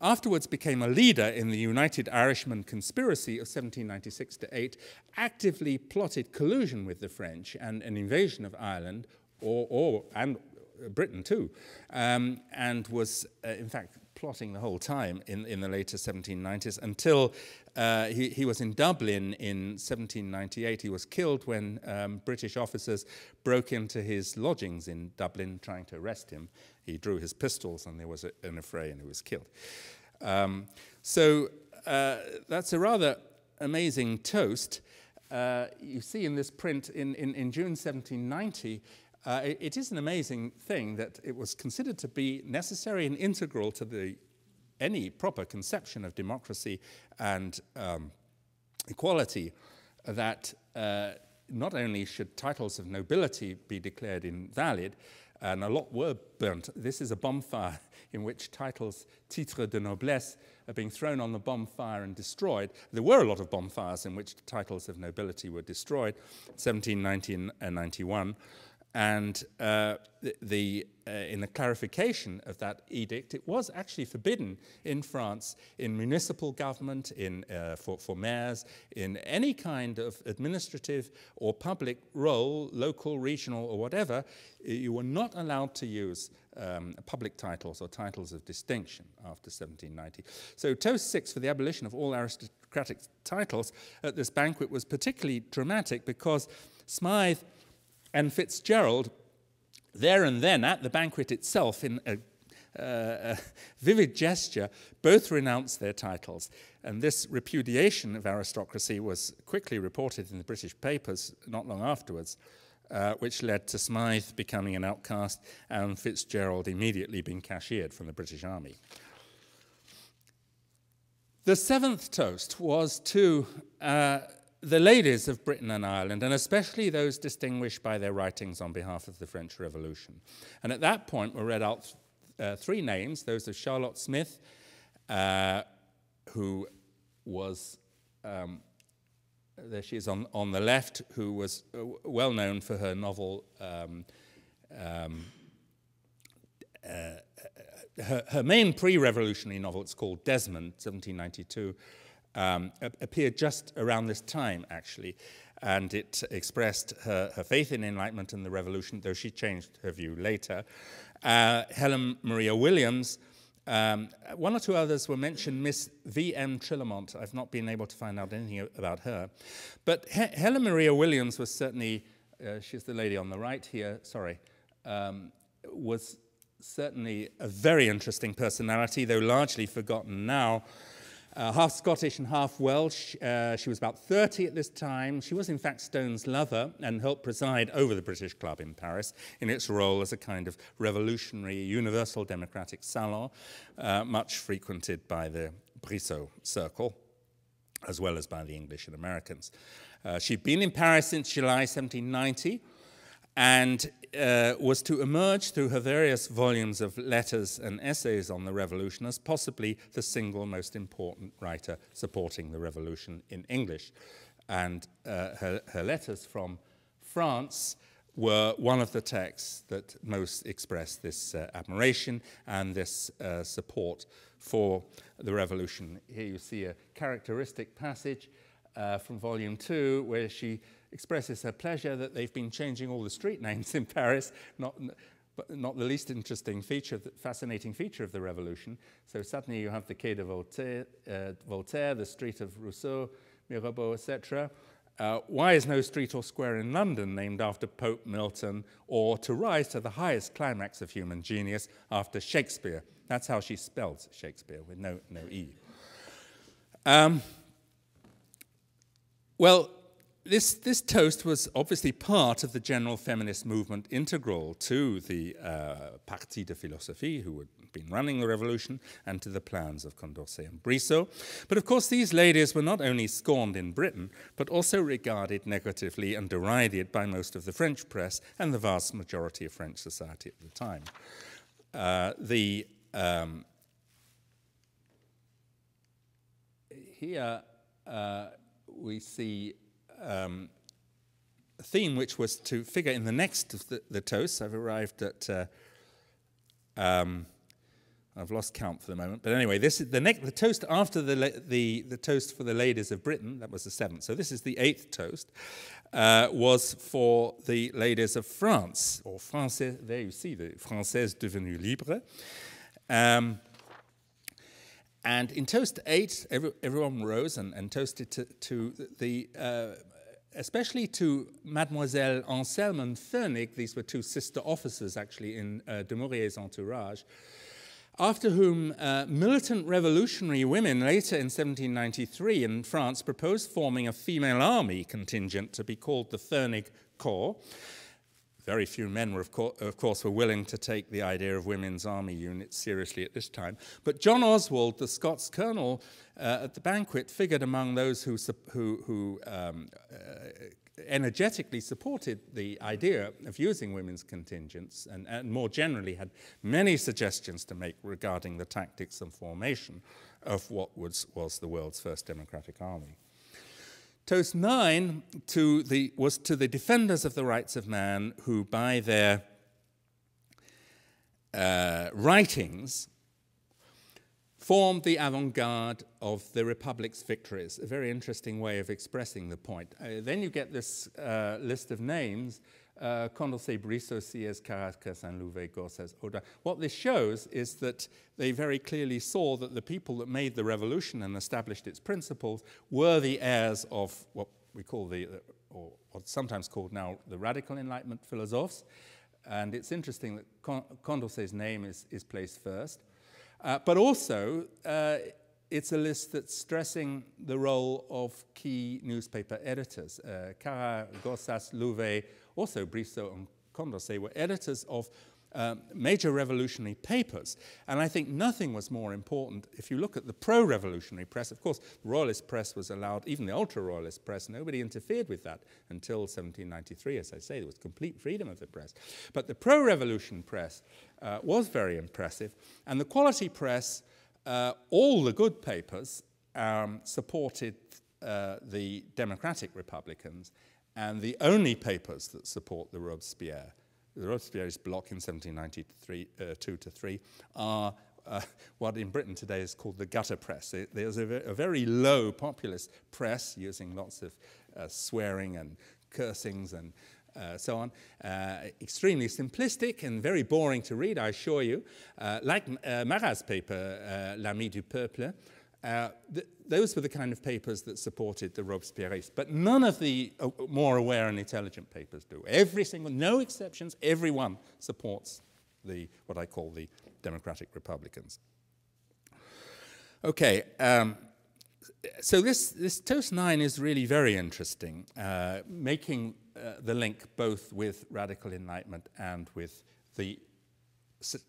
B: afterwards became a leader in the United Irishmen conspiracy of 1796 to 8, actively plotted collusion with the French and an invasion of Ireland, or, or and Britain too, um, and was uh, in fact plotting the whole time in, in the later 1790s until uh, he, he, was in Dublin in 1798. He was killed when um, British officers broke into his lodgings in Dublin trying to arrest him. He drew his pistols and there was a, an affray and he was killed. Um, so uh, that's a rather amazing toast. Uh, you see in this print in, in, in June 1790, uh, it, it is an amazing thing that it was considered to be necessary and integral to the, any proper conception of democracy and um, equality that uh, not only should titles of nobility be declared invalid, and a lot were burnt. This is a bonfire in which titles, titres de noblesse, are being thrown on the bonfire and destroyed. There were a lot of bonfires in which titles of nobility were destroyed, 1790 and 91. And uh, the, the uh, in the clarification of that edict, it was actually forbidden in France in municipal government, in, uh, for, for mayors, in any kind of administrative or public role, local, regional, or whatever, you were not allowed to use um, public titles or titles of distinction after 1790. So Toast 6 for the abolition of all aristocratic titles at this banquet was particularly dramatic because Smythe and Fitzgerald, there and then at the banquet itself, in a, uh, a vivid gesture, both renounced their titles. And this repudiation of aristocracy was quickly reported in the British papers not long afterwards. Uh, which led to Smythe becoming an outcast and Fitzgerald immediately being cashiered from the British Army. The seventh toast was to uh, the ladies of Britain and Ireland, and especially those distinguished by their writings on behalf of the French Revolution. And at that point were read out uh, three names those of Charlotte Smith, uh, who was, um, there she is on, on the left, who was uh, well known for her novel. Um, um, uh, her, her main pre revolutionary novel, it's called Desmond, 1792 um, appeared just around this time, actually. And it expressed her, her, faith in enlightenment and the revolution, though she changed her view later. Uh, Helen Maria Williams, um, one or two others were mentioned, Miss V.M. Trillamont. I've not been able to find out anything about her. But he Helen Maria Williams was certainly, uh, she's the lady on the right here, sorry, um, was certainly a very interesting personality, though largely forgotten now. Uh, half Scottish and half Welsh. Uh, she was about 30 at this time. She was, in fact, Stone's lover and helped preside over the British Club in Paris in its role as a kind of revolutionary, universal democratic salon, uh, much frequented by the Brissot circle, as well as by the English and Americans. Uh, she'd been in Paris since July 1790 and uh, was to emerge through her various volumes of letters and essays on the revolution as possibly the single most important writer supporting the revolution in English. And uh, her, her letters from France were one of the texts that most expressed this uh, admiration and this uh, support for the revolution. Here you see a characteristic passage uh, from volume two where she expresses her pleasure that they've been changing all the street names in Paris, not, but not the least interesting feature, fascinating feature of the revolution. So suddenly you have the Quai de Voltaire, uh, Voltaire the street of Rousseau, Mirabeau, etc. Uh, why is no street or square in London named after Pope Milton or to rise to the highest climax of human genius after Shakespeare? That's how she spells Shakespeare with no, no E. Um, well, this, this toast was obviously part of the general feminist movement integral to the uh, Parti de Philosophie, who had been running the revolution, and to the plans of Condorcet and Brissot. But of course, these ladies were not only scorned in Britain, but also regarded negatively and derided by most of the French press and the vast majority of French society at the time. Uh, the, um, here uh, we see um, theme which was to figure in the next of the, the toasts. I've arrived at, uh, um, I've lost count for the moment, but anyway, this is the, next, the toast after the, the, the toast for the ladies of Britain, that was the seventh, so this is the eighth toast, uh, was for the ladies of France, or Français, there you see, the Françaises devenues libres. Um, And in Toast 8, every, everyone rose and, and toasted to, to the, uh, especially to Mademoiselle Anselme and Fernig, these were two sister officers actually in uh, Dumouriez's entourage, after whom uh, militant revolutionary women later in 1793 in France proposed forming a female army contingent to be called the Fernig Corps. Very few men, were, of, co of, course, were willing to take the idea of women's army units seriously at this time. But John Oswald, the Scots colonel uh, at the banquet, figured among those who, who, who um, uh, energetically supported the idea of using women's contingents and, and, more generally had many suggestions to make regarding the tactics and formation of what was, was the world's first democratic army. Toast 9 to the, was to the defenders of the rights of man who, by their uh, writings, formed the avant garde of the Republic's victories. A very interesting way of expressing the point. Uh, then you get this uh, list of names uh, Condorcet, Sieyès, Caracas, and Louvet. What this shows is that they very clearly saw that the people that made the revolution and established its principles were the heirs of what we call the, or what's sometimes called now the radical Enlightenment philosophes. And it's interesting that Condorcet's name is, is placed first. Uh, but also, uh, it's a list that's stressing the role of key newspaper editors. Uh, Carra, Gorsas, Louvet, also Brissot and Condorcet were editors of um, major revolutionary papers. And I think nothing was more important. If you look at the pro revolutionary press, of course, the Royalist press was allowed, even the ultra Royalist press, nobody interfered with that until 1793. As I say, there was complete freedom of the press. But the pro revolution press uh, was very impressive. And the quality press, uh, all the good papers, um, supported uh, the Democratic Republicans and the only papers that support the Robespierre, the Robespierre's block in 1792 uh, to 3, are uh, what in Britain today is called the gutter press. There's a, a very low populist press using lots of uh, swearing and cursings and uh, so on. Uh, extremely simplistic and very boring to read, I assure you. Uh, like uh, Marat's paper, L'Ami du Peuple, uh, th those were the kind of papers that supported the Robespierreists, but none of the uh, more aware and intelligent papers do. Every single, no exceptions, everyone supports the, what I call the Democratic Republicans. Okay, um, so this, this Toast 9 is really very interesting, uh, making uh, the link both with radical enlightenment and with the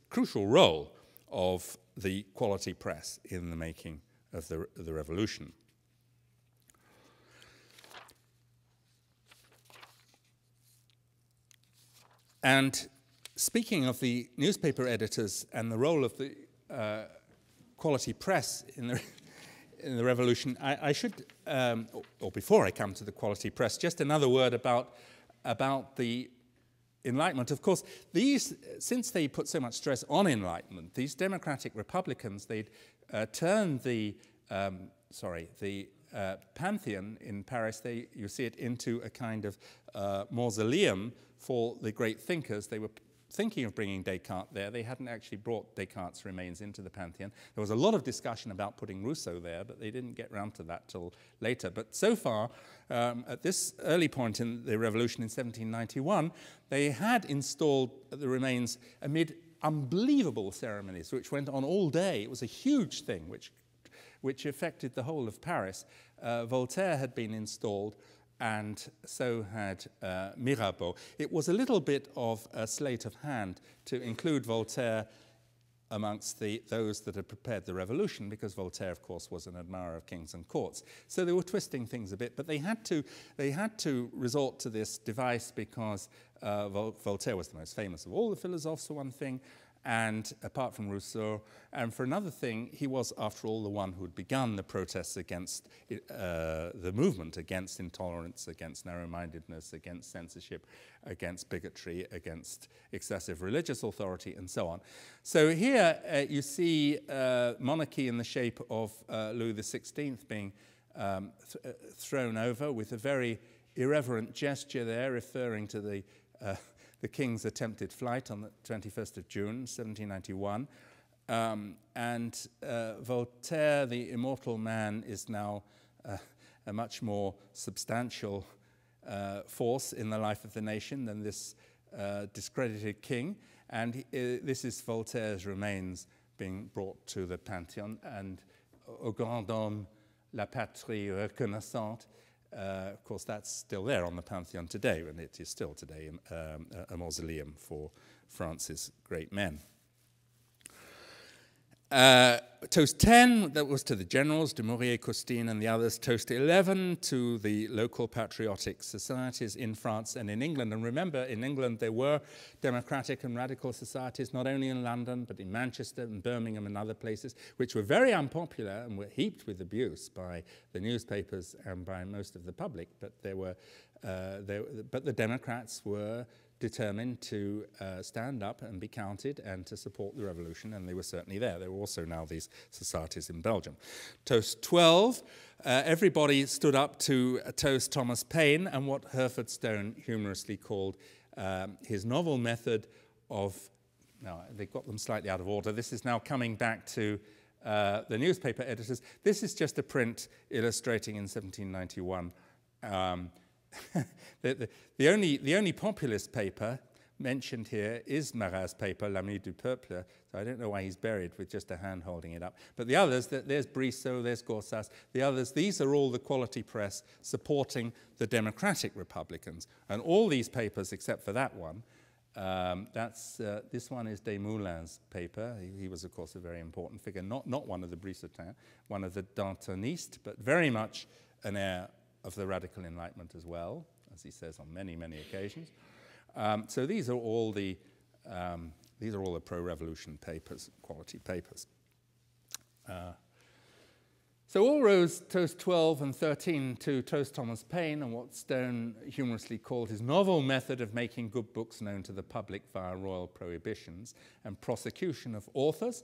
B: crucial role of the quality press in the making of the, the revolution. And speaking of the newspaper editors and the role of the uh, quality press in the, in the revolution, I, I should, um, or, or, before I come to the quality press, just another word about, about the Enlightenment. Of course, these, since they put so much stress on Enlightenment, these democratic Republicans, they'd uh, turned the, um, sorry, the uh, Pantheon in Paris, they, you see it into a kind of uh, mausoleum for the great thinkers. They were thinking of bringing Descartes there. They hadn't actually brought Descartes' remains into the Pantheon. There was a lot of discussion about putting Rousseau there, but they didn't get round to that till later. But so far, um, at this early point in the revolution in 1791, they had installed the remains amid unbelievable ceremonies, which went on all day. It was a huge thing, which, which affected the whole of Paris. Uh, Voltaire had been installed and so had uh, Mirabeau. It was a little bit of a sleight of hand to include Voltaire amongst the, those that had prepared the revolution, because Voltaire, of course, was an admirer of kings and courts. So they were twisting things a bit, but they had to, they had to resort to this device because uh, Vol Voltaire was the most famous of all the philosophers, for one thing, and apart from Rousseau. And for another thing, he was, after all, the one who had begun the protests against uh, the movement, against intolerance, against narrow mindedness, against censorship, against bigotry, against excessive religious authority, and so on. So here uh, you see uh, monarchy in the shape of uh, Louis XVI being um, th uh, thrown over with a very irreverent gesture there, referring to the uh, the king's attempted flight on the 21st of June, 1791. Um, and uh, Voltaire, the immortal man, is now uh, a much more substantial uh, force in the life of the nation than this uh, discredited king. And he, uh, this is Voltaire's remains being brought to the Pantheon. And Au Grand Homme, La Patrie Reconnaissante, Uh, of course, that's still there on the Pantheon today, and it is still today um, a mausoleum for France's great men. Uh, toast 10, that was to the generals, de Dumouriez, Custine, and the others. Toast 11 to the local patriotic societies in France and in England. And remember, in England, there were democratic and radical societies, not only in London, but in Manchester and Birmingham and other places, which were very unpopular and were heaped with abuse by the newspapers and by most of the public. But, there were, uh, there, but the Democrats were determined to uh, stand up and be counted and to support the revolution, and they were certainly there. There were also now these societies in Belgium. Toast 12, uh, everybody stood up to toast Thomas Paine and what Hurford Stone humorously called um, his novel method of, now they got them slightly out of order. This is now coming back to uh, the newspaper editors. This is just a print illustrating in 1791 um, the, the, the, only, the only populist paper mentioned here is Marat's paper, L'Ami du Peuple, so I don't know why he's buried with just a hand holding it up. But the others, there's Brissot, there's Gorsas, the others, these are all the quality press supporting the Democratic Republicans. And all these papers, except for that one, um, that's, uh, this one is Desmoulin's paper. He, he, was, of course, a very important figure, not, not one of the Brissotins, one of the Dantonistes, but very much an heir of the radical enlightenment as well, as he says on many, many occasions. Um, so these are all the um, these are all the pro-revolution papers, quality papers. Uh, so all rows toast 12 and 13 to toast Thomas Paine and what Stone humorously called his novel method of making good books known to the public via royal prohibitions and prosecution of authors,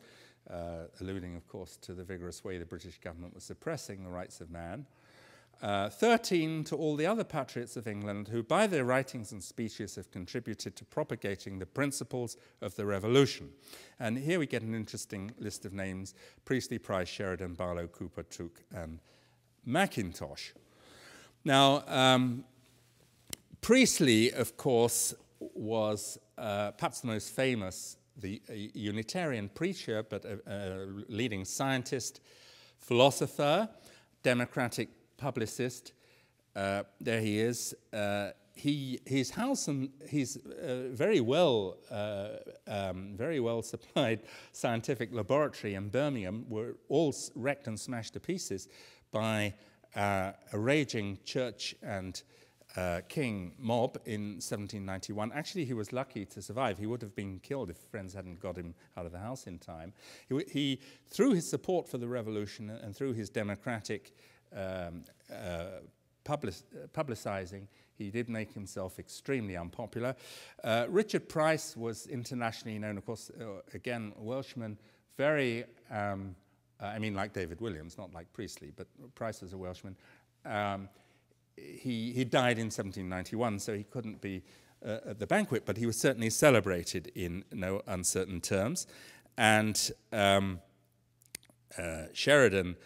B: uh, alluding, of course, to the vigorous way the British government was suppressing the rights of man. Uh, 13 to all the other patriots of England who, by their writings and speeches, have contributed to propagating the principles of the revolution. And here we get an interesting list of names Priestley, Price, Sheridan, Barlow, Cooper, Tooke, and Mackintosh. Now, um, Priestley, of course, was uh, perhaps the most famous, the Unitarian preacher, but a, a leading scientist, philosopher, democratic publicist. Uh, there he is. Uh, he, his house and his uh, very well, uh, um, very well supplied scientific laboratory in Birmingham were all wrecked and smashed to pieces by uh, a raging church and uh, king mob in 1791. Actually, he was lucky to survive. He would have been killed if friends hadn't got him out of the house in time. He, he through his support for the revolution and through his democratic um, uh, public, uh, publicizing, he did make himself extremely unpopular. Uh, Richard Price was internationally known, of course, uh, again, a Welshman, very, um, uh, I mean, like David Williams, not like Priestley, but Price was a Welshman. Um, he, he died in 1791, so he couldn't be uh, at the banquet, but he was certainly celebrated in no uncertain terms. And um, Sheridan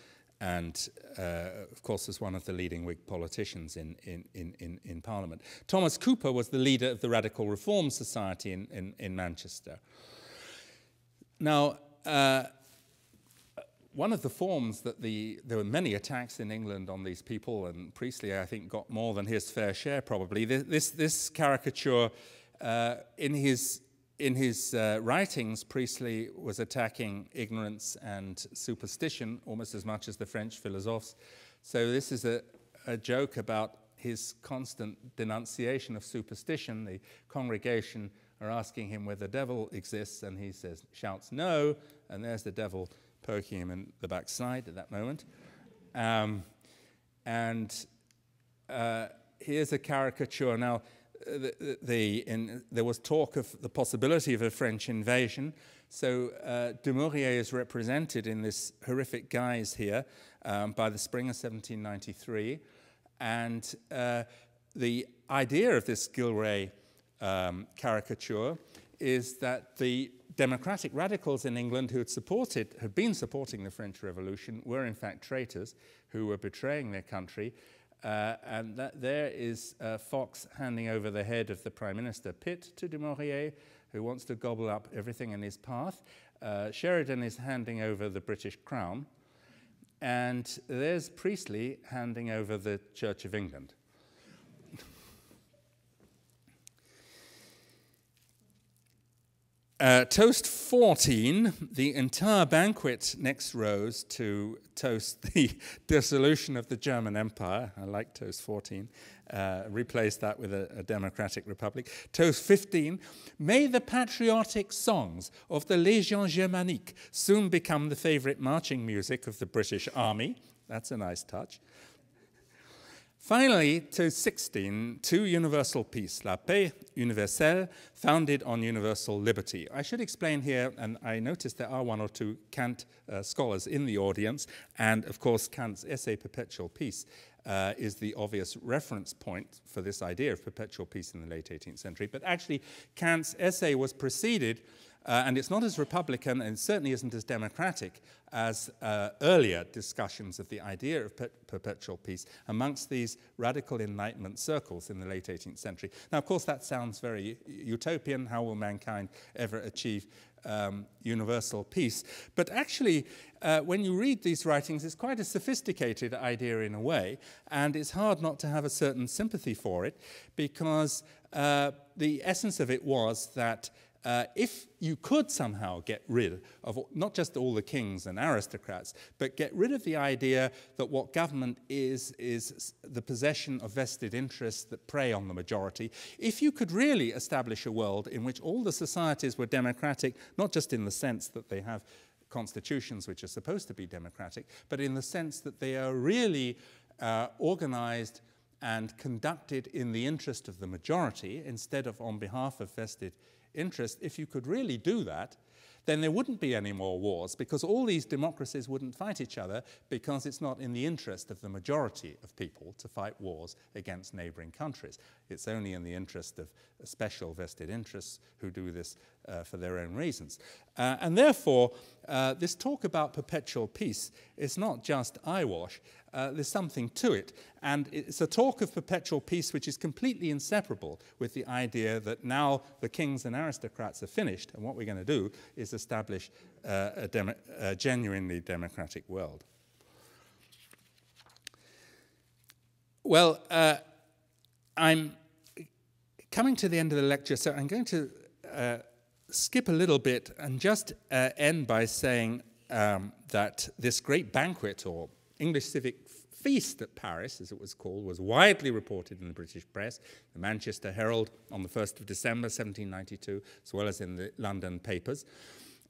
B: and uh, of course was one of the leading Whig politicians in, in, in, in, Parliament. Thomas Cooper was the leader of the Radical Reform Society in, in, in Manchester. Now, uh, one of the forms that the, there were many attacks in England on these people, and Priestley, I think, got more than his fair share probably. This, this caricature uh, in his in his uh, writings, Priestley was attacking ignorance and superstition almost as much as the French philosophes. So this is a, a joke about his constant denunciation of superstition. The congregation are asking him whether the devil exists, and he says, shouts no, and there's the devil poking him in the backside at that moment. Um, and uh, here's a caricature. Now, the, the, in, there was talk of the possibility of a French invasion. So uh, Dumouriez is represented in this horrific guise here um, by the spring of 1793. And uh, the idea of this Gillray um, caricature is that the democratic radicals in England who had supported, had been supporting the French Revolution were in fact traitors who were betraying their country. Uh, and that there is uh, Fox handing over the head of the Prime Minister Pitt to Dumouriez, who wants to gobble up everything in his path. Uh, Sheridan is handing over the British crown. And there's Priestley handing over the Church of England. Uh, toast 14, the entire banquet next rose to toast the dissolution of the German Empire. I like toast 14. Uh, replace that with a, a, democratic republic. Toast 15, may the patriotic songs of the Légion Germanique soon become the favorite marching music of the British Army. That's a nice touch. Finally, to 16, to universal peace, la paix universelle, founded on universal liberty. I should explain here, and I noticed there are one or two Kant uh, scholars in the audience, and of course, Kant's essay Perpetual Peace uh, is the obvious reference point for this idea of perpetual peace in the late 18th century. But actually, Kant's essay was preceded uh, and it's not as Republican and certainly isn't as democratic as uh, earlier discussions of the idea of per perpetual peace amongst these radical Enlightenment circles in the late 18th century. Now, of course, that sounds very utopian. How will mankind ever achieve um, universal peace? But actually, uh, when you read these writings, it's quite a sophisticated idea in a way, and it's hard not to have a certain sympathy for it because uh, the essence of it was that uh, if you could somehow get rid of not just all the kings and aristocrats, but get rid of the idea that what government is, is the possession of vested interests that prey on the majority, if you could really establish a world in which all the societies were democratic, not just in the sense that they have constitutions which are supposed to be democratic, but in the sense that they are really uh, organized and conducted in the interest of the majority instead of on behalf of vested interest, if you could really do that, then there wouldn't be any more wars because all these democracies wouldn't fight each other because it's not in the interest of the majority of people to fight wars against neighboring countries. It's only in the interest of special vested interests who do this uh, for their own reasons. Uh, and therefore, uh, this talk about perpetual peace is not just eyewash. Uh, there's something to it. And it's a talk of perpetual peace which is completely inseparable with the idea that now the kings and aristocrats are finished, and what we're going to do is establish uh, a, a genuinely democratic world. Well, uh, I'm coming to the end of the lecture, so I'm going to uh, skip a little bit and just uh, end by saying um, that this great banquet or English civic feast at Paris, as it was called, was widely reported in the British press, the Manchester Herald on the 1st of December 1792, as well as in the London papers.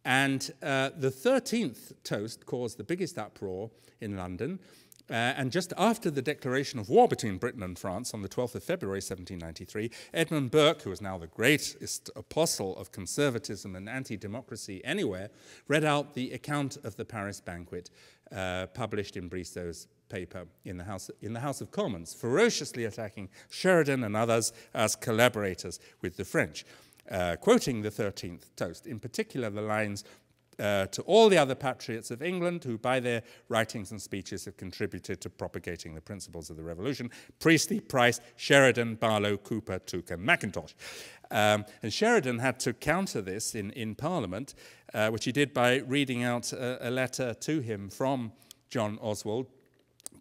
B: And uh, the 13th toast caused the biggest uproar in London uh, and just after the declaration of war between Britain and France on the 12th of February 1793, Edmund Burke, who was now the greatest apostle of conservatism and anti democracy anywhere, read out the account of the Paris banquet uh, published in Brissot's paper in the, House, in the House of Commons, ferociously attacking Sheridan and others as collaborators with the French. Uh, quoting the 13th toast, in particular the lines uh, to all the other patriots of England who, by their writings and speeches, have contributed to propagating the principles of the revolution Priestley, Price, Sheridan, Barlow, Cooper, Tooke, and Mackintosh. Um, and Sheridan had to counter this in, in Parliament, uh, which he did by reading out a, a letter to him from John Oswald,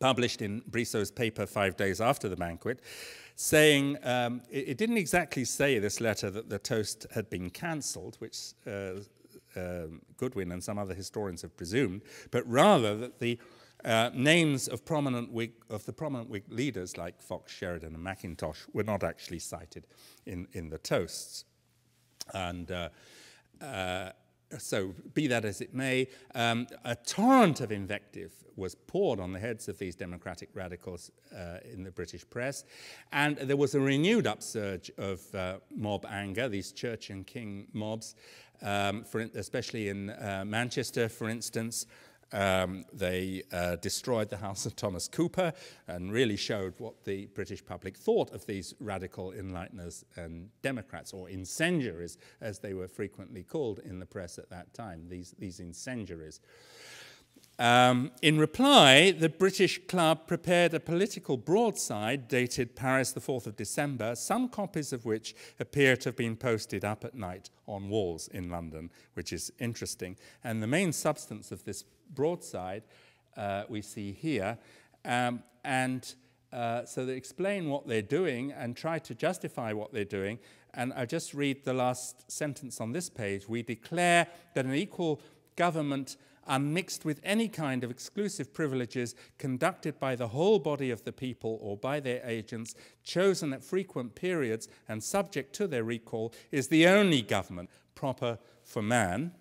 B: published in Brissot's paper five days after the banquet, saying um, it, it, didn't exactly say this letter that the toast had been cancelled, which uh, Goodwin and some other historians have presumed, but rather that the uh, names of prominent Whig, of the prominent Whig leaders like Fox, Sheridan, and Mackintosh were not actually cited in, in the toasts. And uh, uh, so, be that as it may, um, a torrent of invective was poured on the heads of these democratic radicals uh, in the British press, and there was a renewed upsurge of uh, mob anger, these church and king mobs, um, for, especially in uh, Manchester, for instance. Um, they uh, destroyed the house of Thomas Cooper and really showed what the British public thought of these radical enlighteners and Democrats, or incendiaries, as they were frequently called in the press at that time, these, these incendiaries. Um, in reply, the British Club prepared a political broadside dated Paris, the 4th of December, some copies of which appear to have been posted up at night on walls in London, which is interesting. And the main substance of this broadside uh, we see here. Um, and uh, so they explain what they're doing and try to justify what they're doing. And I'll just read the last sentence on this page. We declare that an equal government unmixed with any kind of exclusive privileges conducted by the whole body of the people or by their agents, chosen at frequent periods and subject to their recall, is the only government proper for man.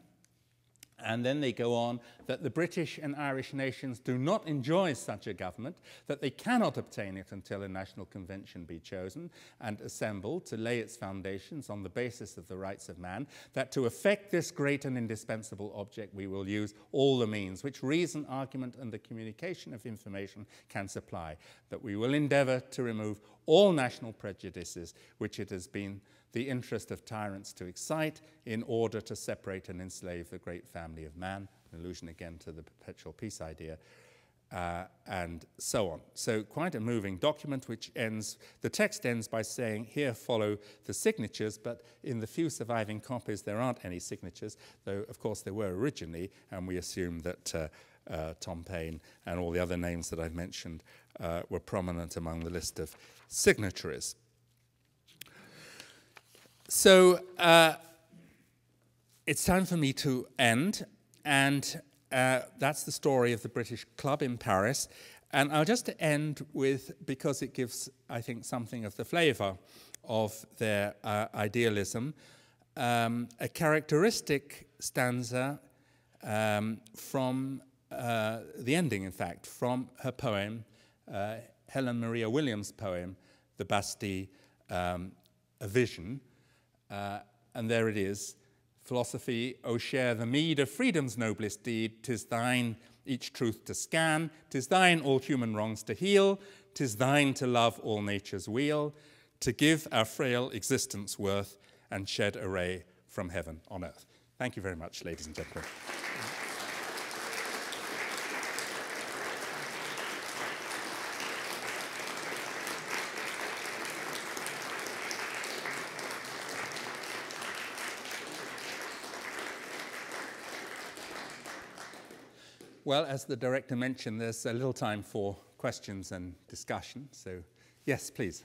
B: And then they go on that the British and Irish nations do not enjoy such a government, that they cannot obtain it until a national convention be chosen and assembled to lay its foundations on the basis of the rights of man, that to effect this great and indispensable object we will use all the means which reason, argument, and the communication of information can supply, that we will endeavour to remove all national prejudices which it has been the interest of tyrants to excite in order to separate and enslave the great family of man, an allusion again to the perpetual peace idea, uh, and so on. So, quite a moving document which ends, the text ends by saying, Here follow the signatures, but in the few surviving copies there aren't any signatures, though, of course, there were originally, and we assume that. Uh, uh, Tom Paine and all the other names that I've mentioned uh, were prominent among the list of signatories. So uh, it's time for me to end, and uh, that's the story of the British Club in Paris. And I'll just end with, because it gives, I think, something of the flavor of their uh, idealism, um, a characteristic stanza um, from uh, the ending, in fact, from her poem, uh, Helen Maria Williams' poem, The Bastille, um, A Vision. Uh, and there it is. Philosophy, O share the meed of freedom's noblest deed. Tis thine each truth to scan. Tis thine all human wrongs to heal. Tis thine to love all nature's weal. To give our frail existence worth and shed a ray from heaven on earth. Thank you very much, ladies and gentlemen. Well, as the director mentioned, there's a little time for questions and discussion. So, yes, please.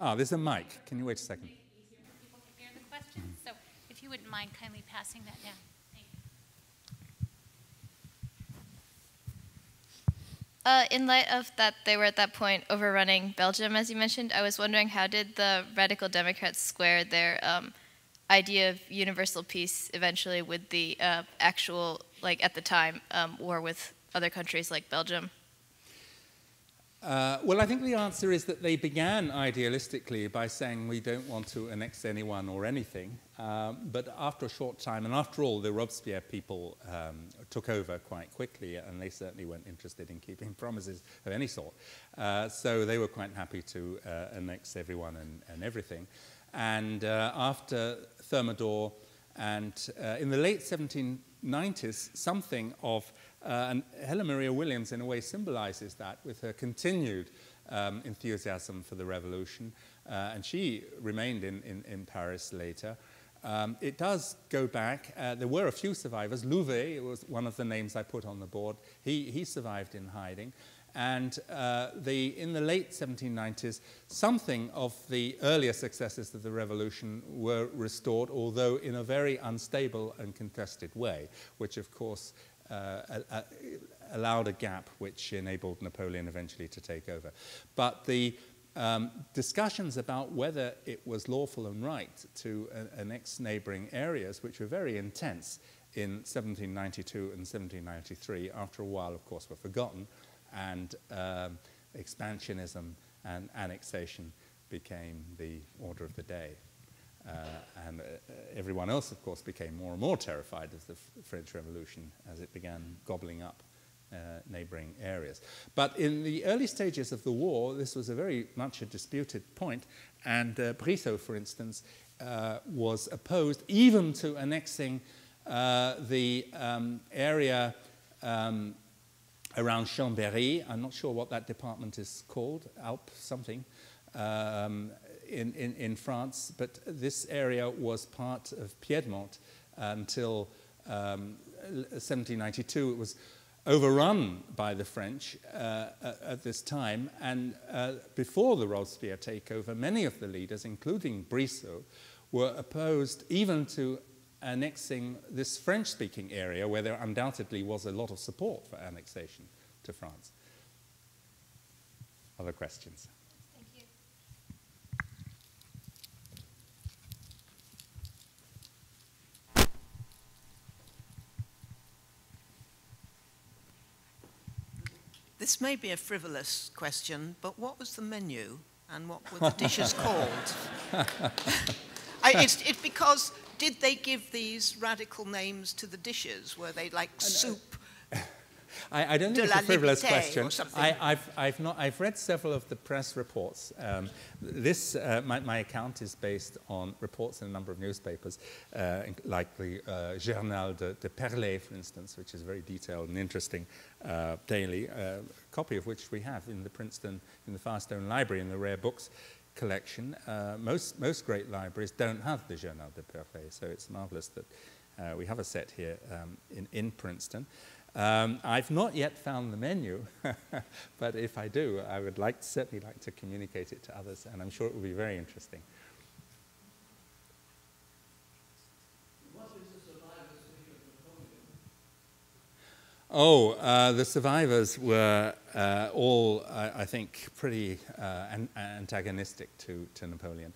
B: Ah, there's a mic. Can you wait a second?
C: So, if you wouldn't mind kindly passing that down. Uh, in light of that, they were at that point overrunning Belgium, as you mentioned. I was wondering how did the radical Democrats square their um, idea of universal peace eventually with the uh, actual, like at the time, um, war with other countries like Belgium?
B: Uh, well, I think the answer is that they began idealistically by saying we don't want to annex anyone or anything. Um, but after a short time, and after all, the Robespierre people um, took over quite quickly, and they certainly weren't interested in keeping promises of any sort. Uh, so they were quite happy to uh, annex everyone and, and everything. And uh, after Thermidor, and uh, in the late 1790s, something of, uh, and Helen Maria Williams in a way symbolizes that with her continued um, enthusiasm for the revolution, uh, and she remained in, in, in Paris later. Um, it does go back. Uh, there were a few survivors. Louvet was one of the names I put on the board. He, he survived in hiding. And uh, the, in the late 1790s, something of the earlier successes of the revolution were restored, although in a very unstable and contested way, which of course uh, allowed a gap which enabled Napoleon eventually to take over. But the um, discussions about whether it was lawful and right to uh, annex neighboring areas, which were very intense in 1792 and 1793, after a while, of course, were forgotten and um, expansionism and annexation became the order of the day. Uh, and uh, everyone else, of course, became more and more terrified of the French Revolution as it began gobbling up uh, neighboring areas. But in the early stages of the war, this was a very much a disputed point, and uh, Brissot, for instance, uh, was opposed even to annexing uh, the um, area um, around Chambéry. I'm not sure what that department is called, Alp something, um, in, in, in, France, but this area was part of Piedmont until 1792. Um, it was overrun by the French uh, at this time, and uh, before the Robespierre takeover, many of the leaders, including Brissot, were opposed even to Uh, annexing this French speaking area where there undoubtedly was a lot of support for annexation to France. Other questions? Thank you.
D: This may be a frivolous question, but what was the menu and what were the dishes called? I, it's, it's because did they give these radical names to the dishes? Were they like soup?
B: I, I, don't think it's a frivolous question. I, have I've, not, I've read several of the press reports. Um, this, uh, my, my, account is based on reports in a number of newspapers, uh, like the uh, Journal de, de for instance, which is a very detailed and interesting uh, daily, uh, copy of which we have in the Princeton, in the Firestone Library, in the rare books collection. Uh, most, most great libraries don't have the Journal de Perlet, so it's marvelous that uh, we have a set here um, in, in Princeton. Um, I've not yet found the menu, but if I do, I would like, certainly like to communicate it to others, and I'm sure it will be very interesting. Oh, uh, the survivors were uh, all, I, think, pretty uh, an antagonistic to, to Napoleon.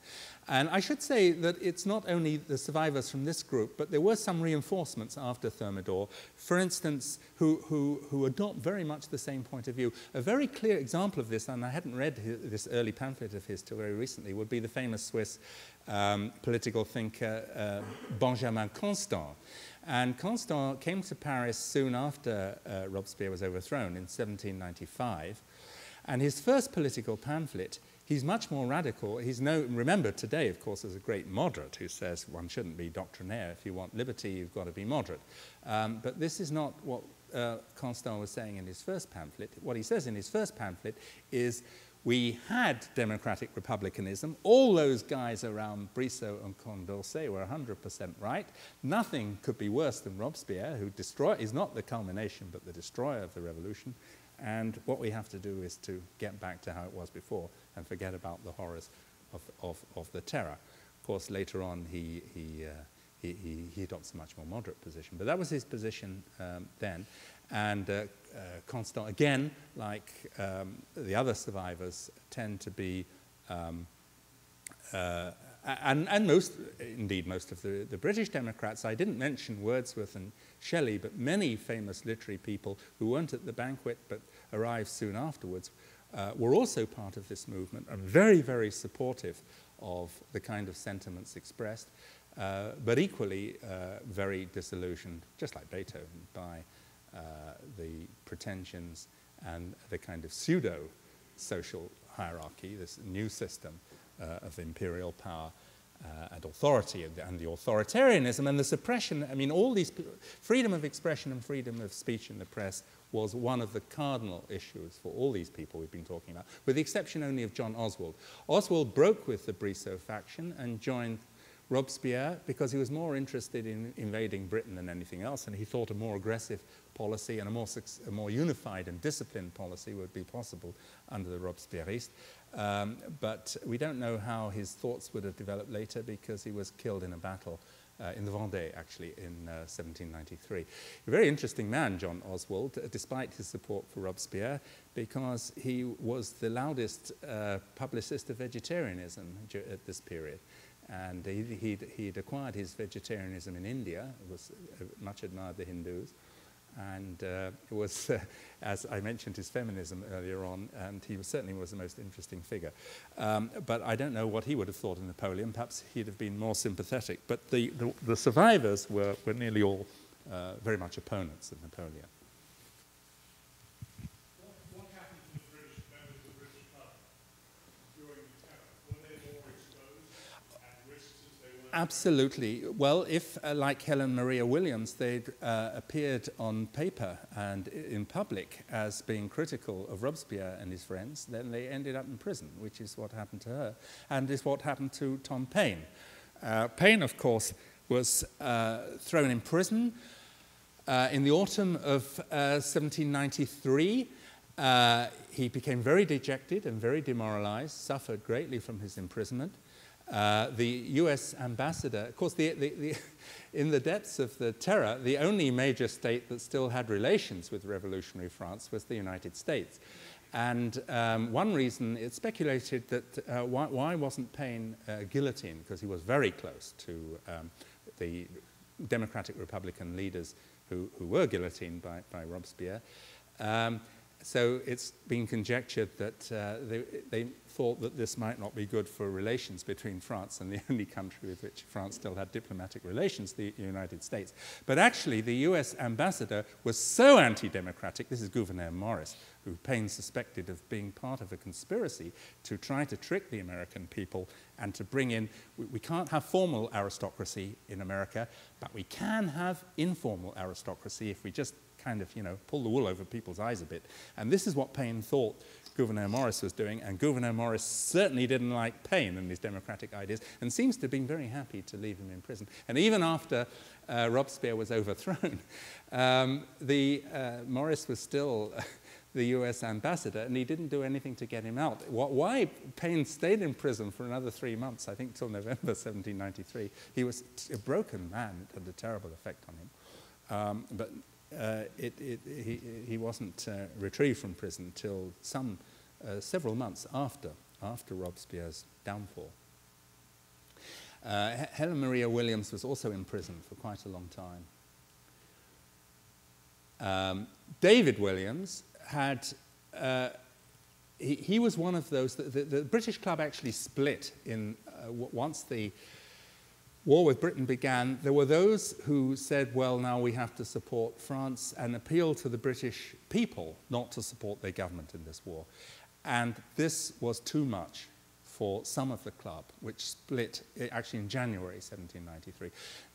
B: And I should say that it's not only the survivors from this group, but there were some reinforcements after Thermidor, for instance, who, who, who adopt very much the same point of view. A very clear example of this, and I hadn't read his, this early pamphlet of his till very recently, would be the famous Swiss um, political thinker uh, Benjamin Constant. And Constant came to Paris soon after uh, Robespierre was overthrown in 1795. And his first political pamphlet, he's much more radical. He's known, remembered today, of course, as a great moderate who says one shouldn't be doctrinaire. If you want liberty, you've got to be moderate. Um, but this is not what uh, Constant was saying in his first pamphlet. What he says in his first pamphlet is we had democratic republicanism. All those guys around Brissot and Condorcet were 100% right. Nothing could be worse than Robespierre, who destroy, is not the culmination but the destroyer of the revolution. And what we have to do is to get back to how it was before and forget about the horrors of, of, of the terror. Of course, later on, he, he, uh, he, he, adopts a much more moderate position. But that was his position um, then. And uh, uh, Constant, again, like um, the other survivors, tend to be, um, uh, and, and most, indeed, most of the, the British Democrats, I didn't mention Wordsworth and Shelley, but many famous literary people who weren't at the banquet but arrived soon afterwards uh, were also part of this movement and very, very supportive of the kind of sentiments expressed, uh, but equally uh, very disillusioned, just like Beethoven, by the pretensions and the kind of pseudo social hierarchy, this new system uh, of imperial power uh, and authority and the, and the, authoritarianism and the suppression. I mean, all these freedom of expression and freedom of speech in the press was one of the cardinal issues for all these people we've been talking about, with the exception only of John Oswald. Oswald broke with the Brissot faction and joined Robespierre because he was more interested in invading Britain than anything else, and he thought a more aggressive policy and a more, a more unified and disciplined policy would be possible under the Robespierriste. Um, but we don't know how his thoughts would have developed later because he was killed in a battle uh, in the Vendée, actually, in uh, 1793. A very interesting man, John Oswald, uh, despite his support for Robespierre, because he was the loudest uh, publicist of vegetarianism at this period. And he, he'd, he'd, acquired his vegetarianism in India, was uh, much admired the Hindus, and uh, it was, uh, as I mentioned, his feminism earlier on, and he was, certainly was the most interesting figure. Um, but I don't know what he would have thought of Napoleon. Perhaps he'd have been more sympathetic. But the, the, the survivors were, were nearly all uh, very much opponents of Napoleon. Absolutely. Well, if, uh, like Helen Maria Williams, they'd uh, appeared on paper and in public as being critical of Robespierre and his friends, then they ended up in prison, which is what happened to her, and is what happened to Tom Paine. Uh, Paine, of course, was uh, thrown in prison uh, in the autumn of 1793. Uh, he became very dejected and very demoralized, suffered greatly from his imprisonment. Uh, the US ambassador, of course, the, the, the, in the depths of the terror, the only major state that still had relations with revolutionary France was the United States. And um, one reason, it's speculated that uh, why, why, wasn't Paine uh, guillotined? Because he was very close to um, the Democratic Republican leaders who, who were guillotined by, by Robespierre. Um, so it's been conjectured that uh, they, they, thought that this might not be good for relations between France and the only country with which France still had diplomatic relations, the United States. But actually, the US ambassador was so anti democratic, this is Gouverneur Morris, who Paine suspected of being part of a conspiracy to try to trick the American people and to bring in. We, we can't have formal aristocracy in America, but we can have informal aristocracy if we just kind of, you know, pull the wool over people's eyes a bit. And this is what Paine thought Gouverneur Morris was doing, and Gouverneur Morris certainly didn't like Paine and his democratic ideas, and seems to have been very happy to leave him in prison. And even after uh, Robespierre was overthrown, um, the, uh, Morris was still the US ambassador, and he didn't do anything to get him out. Why Paine stayed in prison for another three months, I think till November 1793, he was a broken man. It had a terrible effect on him. Um, but uh, it, it, he, he, wasn't uh, retrieved from prison until some uh, several months after, after Robespierre's downfall. Uh, Helen Maria Williams was also in prison for quite a long time. Um, David Williams had, uh, he, he, was one of those, the, the, the, British Club actually split in, uh, once the war with Britain began, there were those who said, well, now we have to support France and appeal to the British people not to support their government in this war. And this was too much for some of the club, which split eh, actually in January 1793.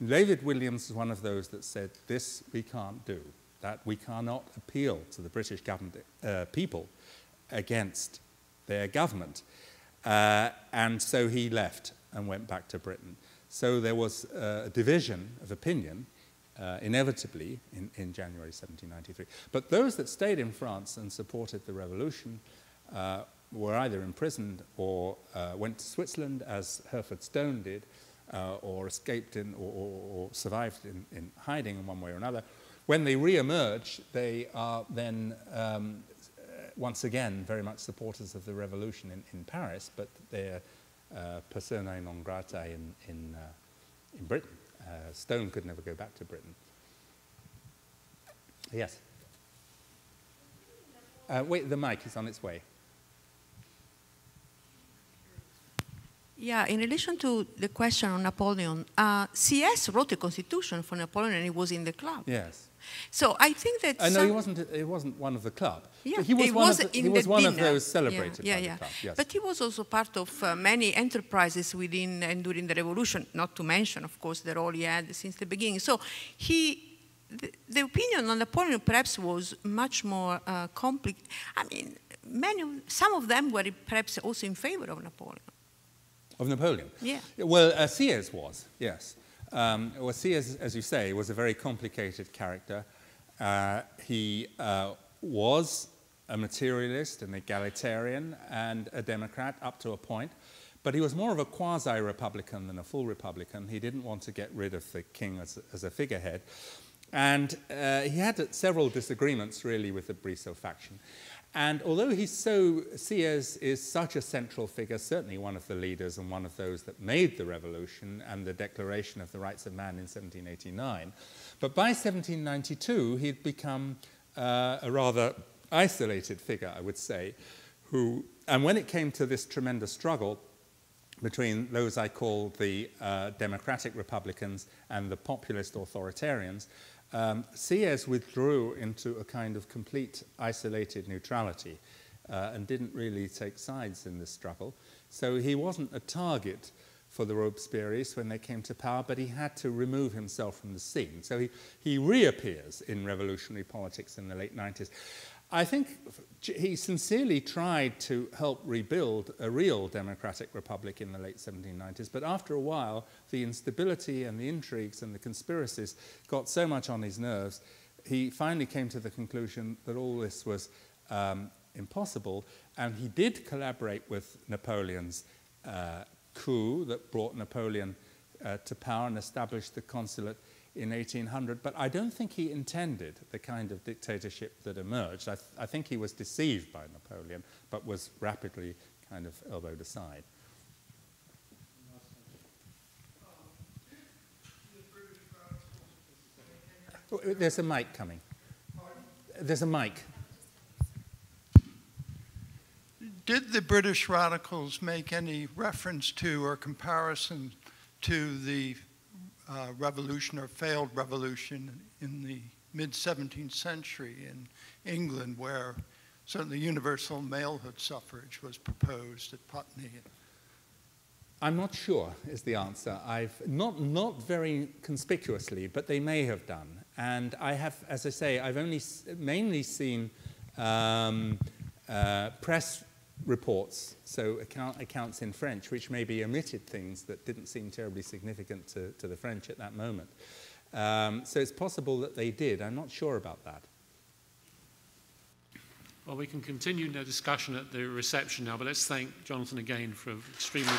B: David Williams was one of those that said, this we can't do, that we cannot appeal to the British government uh, people against their government. Uh, and so he left and went back to Britain. So there was uh, a division of opinion, uh, inevitably, in, in, January 1793. But those that stayed in France and supported the revolution uh, were either imprisoned or uh, went to Switzerland, as Hurford Stone did, uh, or escaped in, or, or, or survived in, in, hiding in one way or another. When they re-emerge, they are then um, once again very much supporters of the revolution in, in Paris, but they're persona non grata in, in, uh, in Britain. Uh, Stone could never go back to Britain. Yes. Uh, wait, the mic is on its way.
E: Yeah, in relation to the question on Napoleon, uh, Sieyès wrote a constitution for Napoleon and he was in the club.
B: Yes.
E: So I think that.
B: Uh, no, he wasn't. He wasn't one of the club.
E: Yeah,
B: he was, one, was of, the, he was one of those celebrated
E: yeah, yeah, yeah.
B: Club, yes.
E: But he was also part of uh, many enterprises within and during the revolution. Not to mention, of course, the role he had since the beginning. So he. The, the opinion on Napoleon perhaps was much more uh, complicated. I mean, many, some of them were perhaps also in favor of Napoleon.
B: Of Napoleon?
E: Yeah.
B: Well, uh, Sieyès was, yes. Um, Sieyès, as you say, was a very complicated character. Uh, he uh, was a materialist, an egalitarian, and a Democrat up to a point. But he was more of a quasi Republican than a full Republican. He didn't want to get rid of the king as, as a figurehead. And uh, he had several disagreements, really, with the Brissot faction. And although he's so, Sieyès is such a central figure, certainly one of the leaders and one of those that made the revolution and the Declaration of the Rights of Man in 1789, but by 1792 he'd become uh, a rather isolated figure, I would say, who, and when it came to this tremendous struggle between those I call the uh, democratic republicans and the populist authoritarians, um, withdrew into a kind of complete isolated neutrality uh, and didn't really take sides in this struggle. So he wasn't a target for the Robespierres when they came to power, but he had to remove himself from the scene. So he, he reappears in revolutionary politics in the late 90s. I think he sincerely tried to help rebuild a real democratic republic in the late 1790s, but after a while, the instability and the intrigues and the conspiracies got so much on his nerves, he finally came to the conclusion that all this was um, impossible, and he did collaborate with Napoleon's uh, coup that brought Napoleon uh, to power and established the consulate in 1800, but I don't think he intended the kind of dictatorship that emerged. I, th I think he was deceived by Napoleon, but was rapidly kind of elbowed aside. Oh, there's a mic coming. There's a mic.
F: Did the British radicals make any reference to or comparison to the uh, revolution or failed revolution in the mid 17th century in England, where certainly universal malehood suffrage was proposed at Putney.
B: I'm not sure, is the answer. I've not, not very conspicuously, but they may have done. And I have, as I say, I've only mainly seen um, uh, press reports, so account, accounts in French, which maybe omitted things that didn't seem terribly significant to, to the French at that moment. Um, so it's possible that they did. I'm not sure about that.
A: Well, we can continue the discussion at the reception now, but let's thank Jonathan again for extremely.